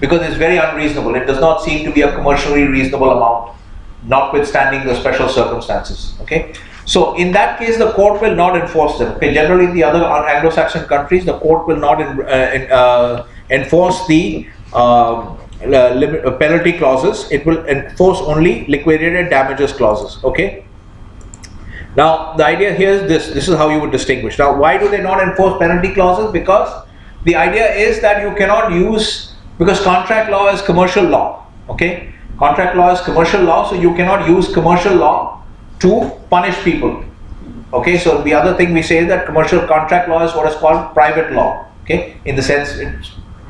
because it's very unreasonable. It does not seem to be a commercially reasonable amount, notwithstanding the special circumstances. Okay. So in that case, the court will not enforce them. Okay. Generally, in the other Anglo-Saxon countries, the court will not in, uh, in, uh, enforce the um, uh, uh, penalty clauses, it will enforce only liquidated damages clauses. Okay. Now the idea here is this. This is how you would distinguish. Now why do they not enforce penalty clauses? Because the idea is that you cannot use because contract law is commercial law. Okay, contract law is commercial law, so you cannot use commercial law to punish people. Okay, so the other thing we say is that commercial contract law is what is called private law. Okay, in the sense it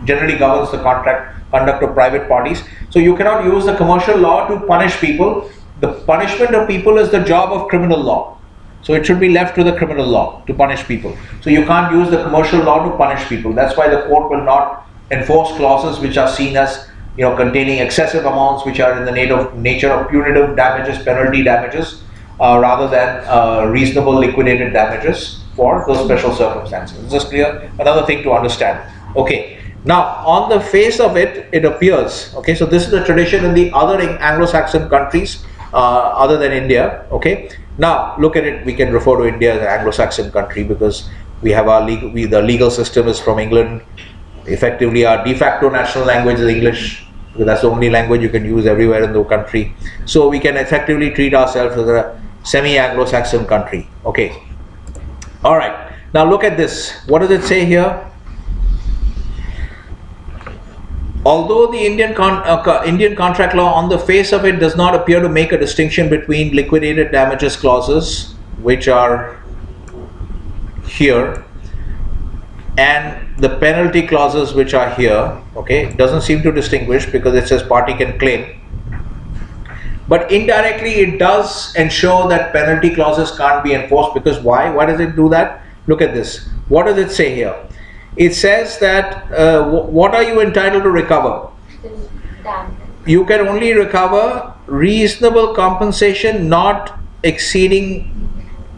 generally governs the contract conduct of private parties. So you cannot use the commercial law to punish people. The punishment of people is the job of criminal law. So it should be left to the criminal law to punish people. So you can't use the commercial law to punish people. That's why the court will not enforce clauses which are seen as you know containing excessive amounts which are in the nature nature of punitive damages, penalty damages, uh, rather than uh, reasonable liquidated damages for those special circumstances. Is this clear? Another thing to understand. Okay. Now, on the face of it, it appears, okay, so this is the tradition in the other Anglo-Saxon countries Uh, other than India, okay. Now, look at it, we can refer to India as an Anglo-Saxon country because we have our legal, we, the legal system is from England. Effectively, our de facto national language is English because that's the only language you can use everywhere in the country. So we can effectively treat ourselves as a semi-Anglo-Saxon country, okay. All right, now look at this. What does it say here? Although the Indian, con uh, Indian contract law on the face of it does not appear to make a distinction between liquidated damages clauses, which are here, and the penalty clauses which are here, okay, doesn't seem to distinguish because it says party can claim. But indirectly it does ensure that penalty clauses can't be enforced because why? Why does it do that? Look at this. What does it say here? It says that uh, what are you entitled to recover? You can only recover reasonable compensation not exceeding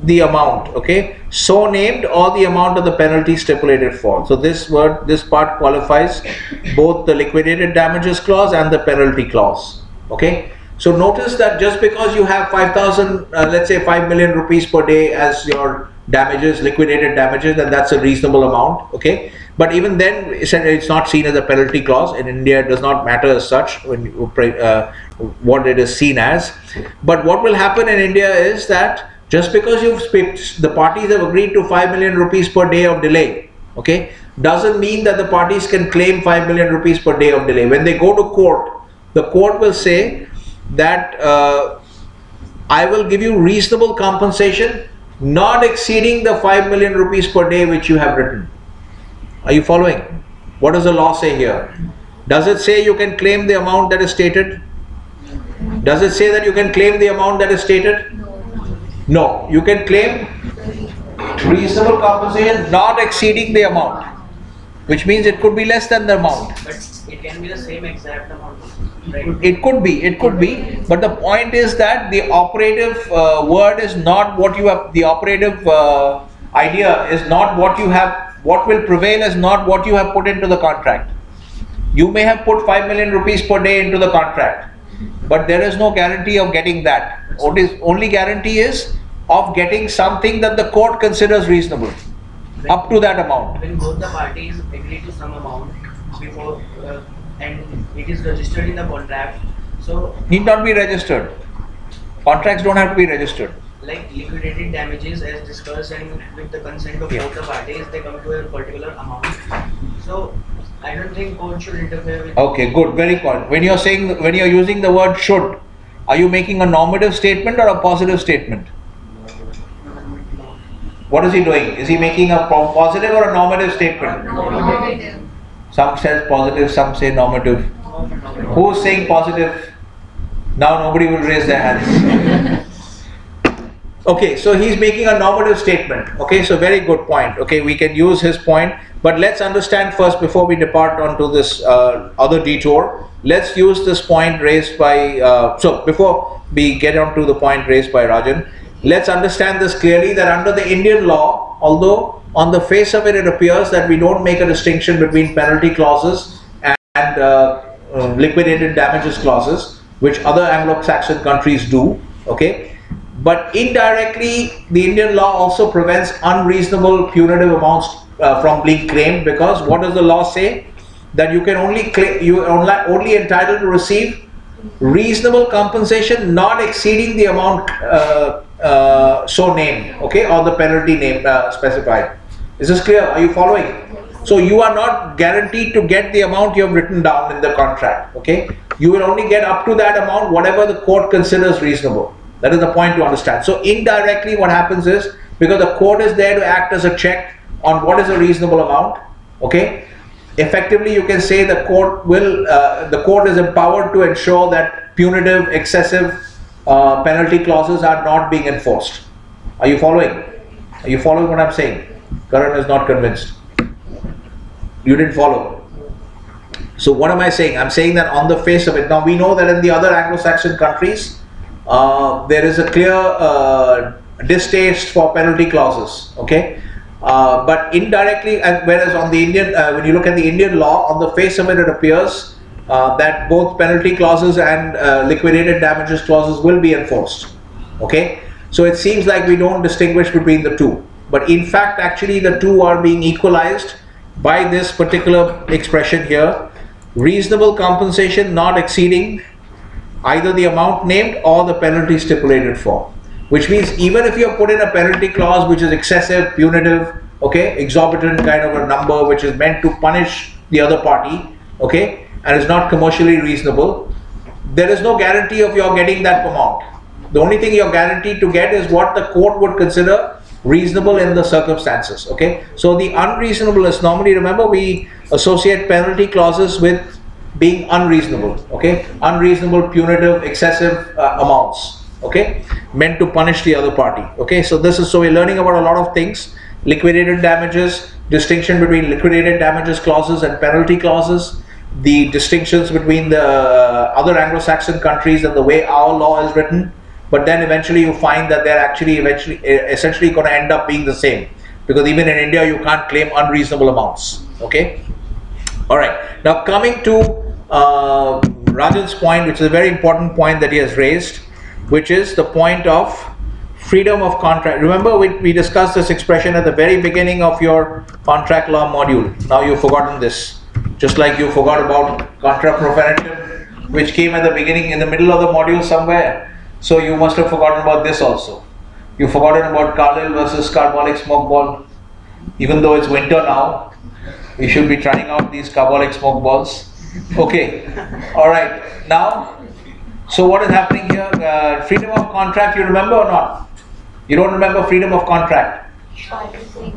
the amount, okay? So named or the amount of the penalty stipulated for. So this word, this part qualifies both the liquidated damages clause and the penalty clause, okay? So notice that just because you have 5,000, uh, let's say 5 million rupees per day as your damages, liquidated damages, then that's a reasonable amount, okay? But even then, it's not seen as a penalty clause. In India, it does not matter as such when you, uh, what it is seen as. But what will happen in India is that just because you've the parties have agreed to 5 million rupees per day of delay, okay, doesn't mean that the parties can claim 5 million rupees per day of delay. When they go to court, the court will say that uh, I will give you reasonable compensation not exceeding the 5 million rupees per day which you have written. Are you following? What does the law say here? Does it say you can claim the amount that is stated? Does it say that you can claim the amount that is stated? No. You can claim reasonable compensation not exceeding the amount, which means it could be less than the amount. But it can be the same exact amount. It could be, it could be, but the point is that the operative uh, word is not what you have, the operative uh, idea is not what you have, what will prevail is not what you have put into the contract. You may have put 5 million rupees per day into the contract, but there is no guarantee of getting that. Is only guarantee is of getting something that the court considers reasonable up to that amount. When both the parties agree to some amount before uh, and it is registered in the contract. So need not be registered. Contracts don't have to be registered. Like liquidated damages, as discussed, and with the consent of yeah. both the parties, they come to a particular amount. So I don't think court should interfere with. Okay, good, very good. When you're saying when you're using the word should, are you making a normative statement or a positive statement? What is he doing? Is he making a positive or a normative statement? Normative. Some says positive, some say normative. Who's saying positive? Now nobody will raise their hands. (laughs) okay, so he's making a normative statement. Okay, so very good point. Okay, we can use his point, but let's understand first before we depart onto this uh, other detour. Let's use this point raised by. Uh, so before we get onto the point raised by Rajan, let's understand this clearly that under the Indian law, although on the face of it, it appears that we don't make a distinction between penalty clauses and uh, uh, liquidated damages clauses, which other Anglo-Saxon countries do. Okay, but indirectly, the Indian law also prevents unreasonable punitive amounts uh, from being claimed because what does the law say? That you can only claim you are only, only entitled to receive reasonable compensation not exceeding the amount uh, uh, so named, okay, or the penalty name uh, specified. Is this clear? Are you following? So you are not guaranteed to get the amount you have written down in the contract. Okay, you will only get up to that amount, whatever the court considers reasonable. That is the point to understand. So indirectly, what happens is because the court is there to act as a check on what is a reasonable amount. Okay, effectively you can say the court will uh, the court is empowered to ensure that punitive excessive uh, penalty clauses are not being enforced are you following are you following what i'm saying karan is not convinced you didn't follow. So what am i saying? I'm saying that on the face of it now we know that in the other anglo-saxon countries uh, there is a clear uh, distaste for penalty clauses okay? Uh, but indirectly, and whereas on the Indian, uh, when you look at the Indian law, on the face of it, it appears uh, that both penalty clauses and uh, liquidated damages clauses will be enforced. Okay, so it seems like we don't distinguish between the two, but in fact, actually, the two are being equalized by this particular expression here: reasonable compensation not exceeding either the amount named or the penalty stipulated for which means even if you put in a penalty clause which is excessive, punitive, okay, exorbitant kind of a number which is meant to punish the other party, okay, and is not commercially reasonable, there is no guarantee of your getting that amount. The only thing you're guaranteed to get is what the court would consider reasonable in the circumstances, okay. So the unreasonableness, normally remember we associate penalty clauses with being unreasonable, okay, unreasonable, punitive, excessive uh, amounts okay? Meant to punish the other party okay? So this is so we're learning about a lot of things. Liquidated damages distinction between liquidated damages clauses and penalty clauses. The distinctions between the other anglo-saxon countries and the way our law is written but then eventually you find that they're actually eventually essentially going to end up being the same because even in india you can't claim unreasonable amounts okay all right now coming to uh, rajan's point which is a very important point that he has raised which is the point of freedom of contract. Remember we, we discussed this expression at the very beginning of your contract law module. Now you've forgotten this. Just like you forgot about contra proferentem, which came at the beginning, in the middle of the module somewhere. So you must have forgotten about this also. You've forgotten about Carlill versus carbolic smoke ball. Even though it's winter now, we should be trying out these carbolic smoke balls. Okay. All right. Now so what is happening here? Uh, freedom of contract, you remember or not? You don't remember freedom of contract?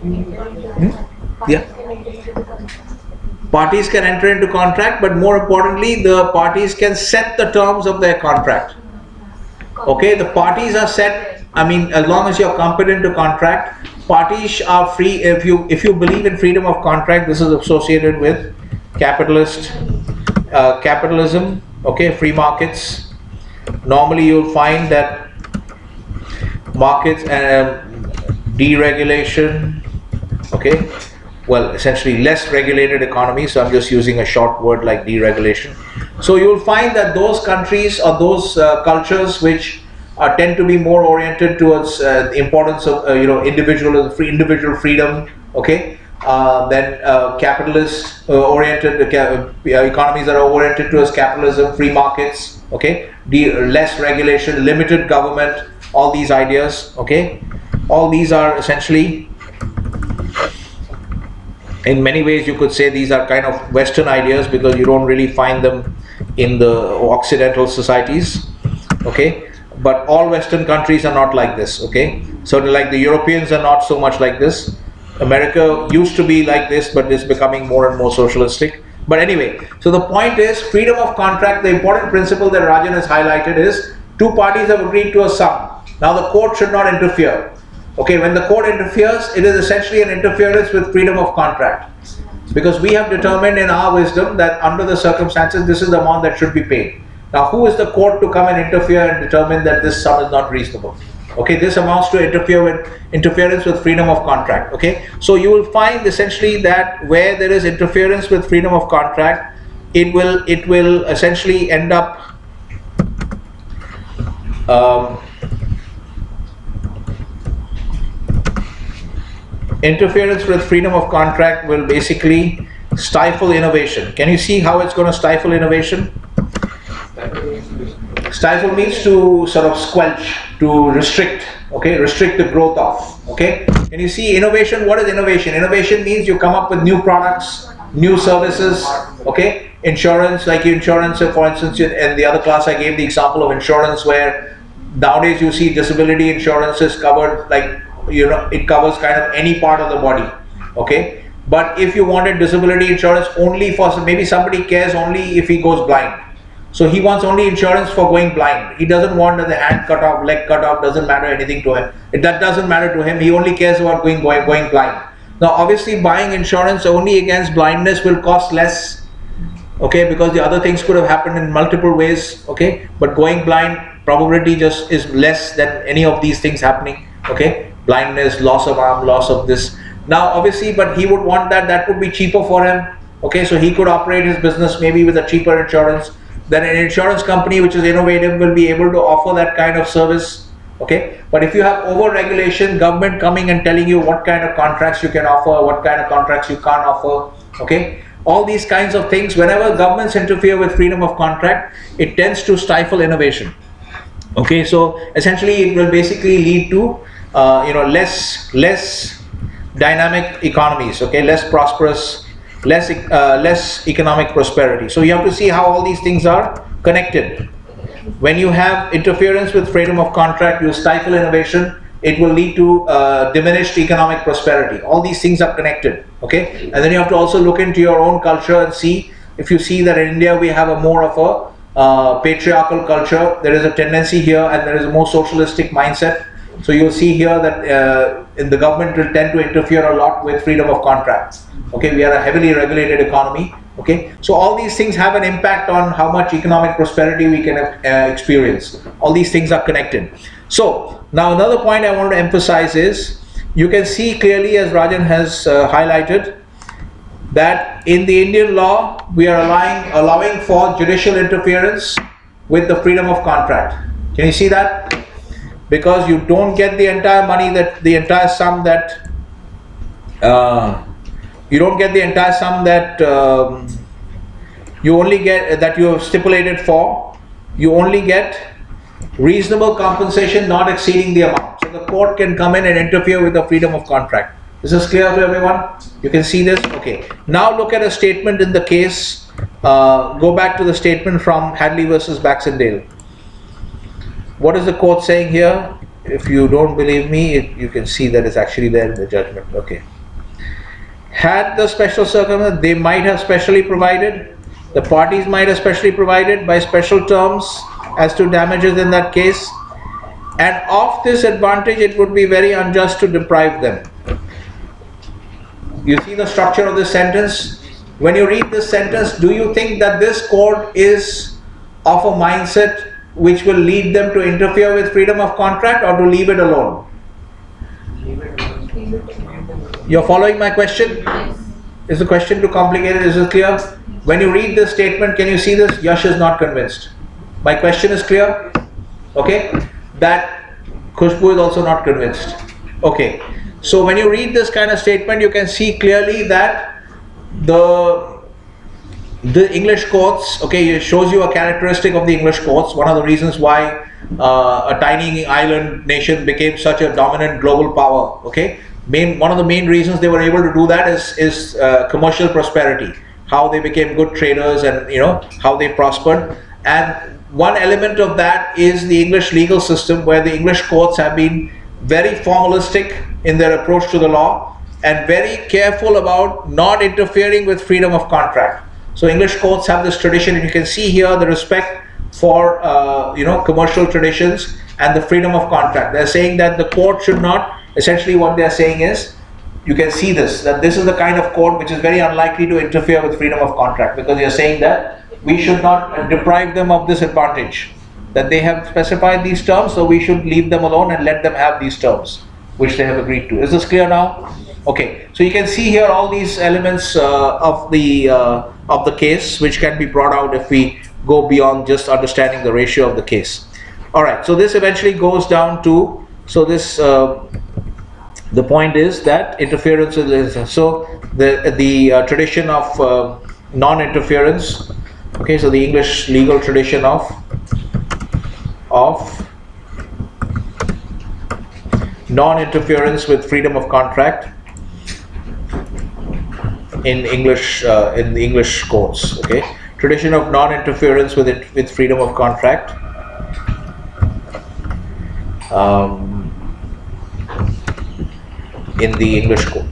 Hmm? Yeah. Parties can enter into contract, but more importantly, the parties can set the terms of their contract. Okay, the parties are set. I mean, as long as you're competent to contract, parties are free. If you if you believe in freedom of contract, this is associated with capitalist uh, capitalism. Okay, free markets normally you'll find that markets and um, deregulation okay well essentially less regulated economy so i'm just using a short word like deregulation so you'll find that those countries or those uh, cultures which uh, tend to be more oriented towards uh, the importance of uh, you know individual free individual freedom okay uh, then capitalist oriented economies that are oriented towards capitalism free markets okay de- less regulation, limited government, all these ideas, okay? All these are essentially, in many ways, you could say these are kind of Western ideas because you don't really find them in the Occidental societies, okay? But all Western countries are not like this, okay? So, like the Europeans are not so much like this. America used to be like this, but is becoming more and more socialistic. But anyway, so the point is freedom of contract. The important principle that Rajan has highlighted is two parties have agreed to a sum. Now the court should not interfere. Okay, when the court interferes, it is essentially an interference with freedom of contract. Because we have determined in our wisdom that under the circumstances, this is the amount that should be paid. Now, who is the court to come and interfere and determine that this sum is not reasonable? okay this amounts to interfere with interference with freedom of contract okay so you will find essentially that where there is interference with freedom of contract it will it will essentially end up um, interference with freedom of contract will basically stifle innovation can you see how it's going to stifle innovation Stifle means to sort of squelch, to restrict, okay, restrict the growth of, okay. Can you see innovation? What is innovation? Innovation means you come up with new products, new services, okay? Insurance, like insurance, for instance, in the other class I gave the example of insurance where nowadays you see disability insurance is covered like, you know, it covers kind of any part of the body, okay? But if you wanted disability insurance only for, maybe somebody cares only if he goes blind. So he wants only insurance for going blind. He doesn't want the hand cut off, leg cut off, doesn't matter anything to him. That doesn't matter to him. He only cares about going, going, going blind. Now obviously buying insurance only against blindness will cost less, okay, because the other things could have happened in multiple ways, okay, but going blind probability just is less than any of these things happening, okay, blindness, loss of arm, loss of this. Now obviously, but he would want that, that would be cheaper for him, okay, so he could operate his business maybe with a cheaper insurance. Then an insurance company which is innovative will be able to offer that kind of service. Okay but if you have over regulation government coming and telling you what kind of contracts you can offer what kind of contracts you can't offer okay? All these kinds of things whenever governments interfere with freedom of contract it tends to stifle innovation. Okay so essentially it will basically lead to uh, you know less less dynamic economies okay? Less prosperous less uh, less economic prosperity. So you have to see how all these things are connected. When you have interference with freedom of contract you stifle innovation it will lead to uh, diminished economic prosperity. All these things are connected okay? And then you have to also look into your own culture and see if you see that in india we have a more of a uh, patriarchal culture. There is a tendency here and there is a more socialistic mindset so you'll see here that uh, in the government will tend to interfere a lot with freedom of contracts. Okay, we are a heavily regulated economy. Okay, so all these things have an impact on how much economic prosperity we can uh, experience. All these things are connected. So now another point I want to emphasize is you can see clearly as Rajan has uh, highlighted that in the Indian law we are allowing, allowing for judicial interference with the freedom of contract. Can you see that? Because you don't get the entire money that the entire sum that uh, you don't get the entire sum that um, you only get that you have stipulated for. You only get reasonable compensation not exceeding the amount. So the court can come in and interfere with the freedom of contract. Is this is clear to everyone? You can see this? Okay. Now look at a statement in the case. Uh, go back to the statement from Hadley versus Baxendale what is the court saying here? If you don't believe me, you can see that it's actually there in the judgment. Okay. Had the special circumstance, they might have specially provided, the parties might have specially provided by special terms as to damages in that case. And of this advantage, it would be very unjust to deprive them. You see the structure of this sentence? When you read this sentence, do you think that this court is of a mindset which will lead them to interfere with freedom of contract or to leave it alone? You're following my question? Is the question too complicated? Is it clear? When you read this statement, can you see this? Yash is not convinced. My question is clear? Okay? That Khushbu is also not convinced. Okay. So when you read this kind of statement, you can see clearly that the the English courts, okay, shows you a characteristic of the English courts. One of the reasons why uh, a tiny island nation became such a dominant global power, okay. Main, one of the main reasons they were able to do that is, is uh, commercial prosperity, how they became good traders and, you know, how they prospered. And one element of that is the English legal system where the English courts have been very formalistic in their approach to the law and very careful about not interfering with freedom of contract so English courts have this tradition, and you can see here the respect for uh, you know commercial traditions and the freedom of contract. They're saying that the court should not. Essentially, what they're saying is, you can see this that this is the kind of court which is very unlikely to interfere with freedom of contract because you're saying that we should not deprive them of this advantage that they have specified these terms, so we should leave them alone and let them have these terms which they have agreed to. Is this clear now? Okay, so you can see here all these elements uh, of the uh, of the case which can be brought out if we go beyond just understanding the ratio of the case. All right, so this eventually goes down to so this uh, the point is that interference is so the the uh, tradition of uh, non-interference. Okay, so the English legal tradition of of non-interference with freedom of contract in English uh, in the English courts. Okay, tradition of non-interference with it with freedom of contract. Um, in the English court.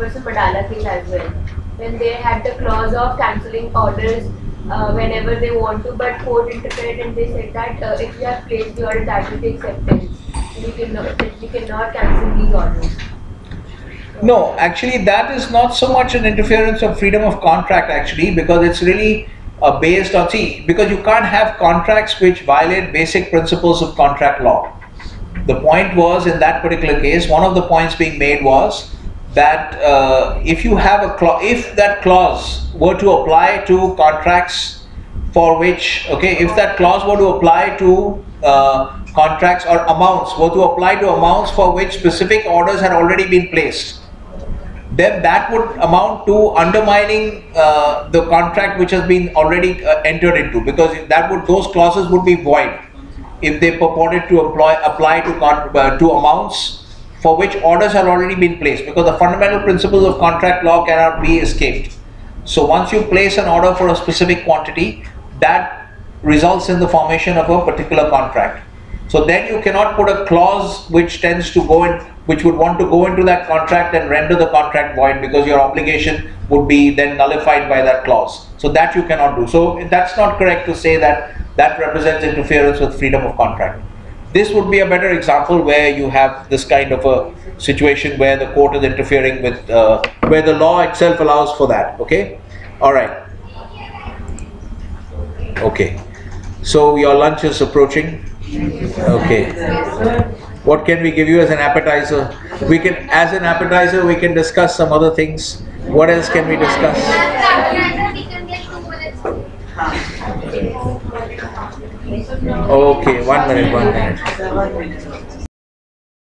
Versus Madala case as well. When they had the clause of cancelling orders uh, whenever they want to, but court interfered and they said that uh, if you have placed the order, that acceptance. You cannot, you cannot cancel these orders. No, actually, that is not so much an interference of freedom of contract, actually, because it's really uh, based on, see, because you can't have contracts which violate basic principles of contract law. The point was, in that particular case, one of the points being made was that uh, if you have a clause, if that clause were to apply to contracts for which, okay, if that clause were to apply to uh, contracts or amounts, were to apply to amounts for which specific orders had already been placed, then that would amount to undermining uh, the contract which has been already uh, entered into because that would those clauses would be void if they purported to employ apply to uh, to amounts for which orders have already been placed because the fundamental principles of contract law cannot be escaped so once you place an order for a specific quantity that results in the formation of a particular contract so then you cannot put a clause which tends to go in, which would want to go into that contract and render the contract void because your obligation would be then nullified by that clause. So that you cannot do. So that's not correct to say that that represents interference with freedom of contract. This would be a better example where you have this kind of a situation where the court is interfering with, uh, where the law itself allows for that. Okay? All right. Okay. So your lunch is approaching. Okay. What can we give you as an appetizer? We can, as an appetizer, we can discuss some other things. What else can we discuss? We can get two minutes. Okay, one minute, one minute.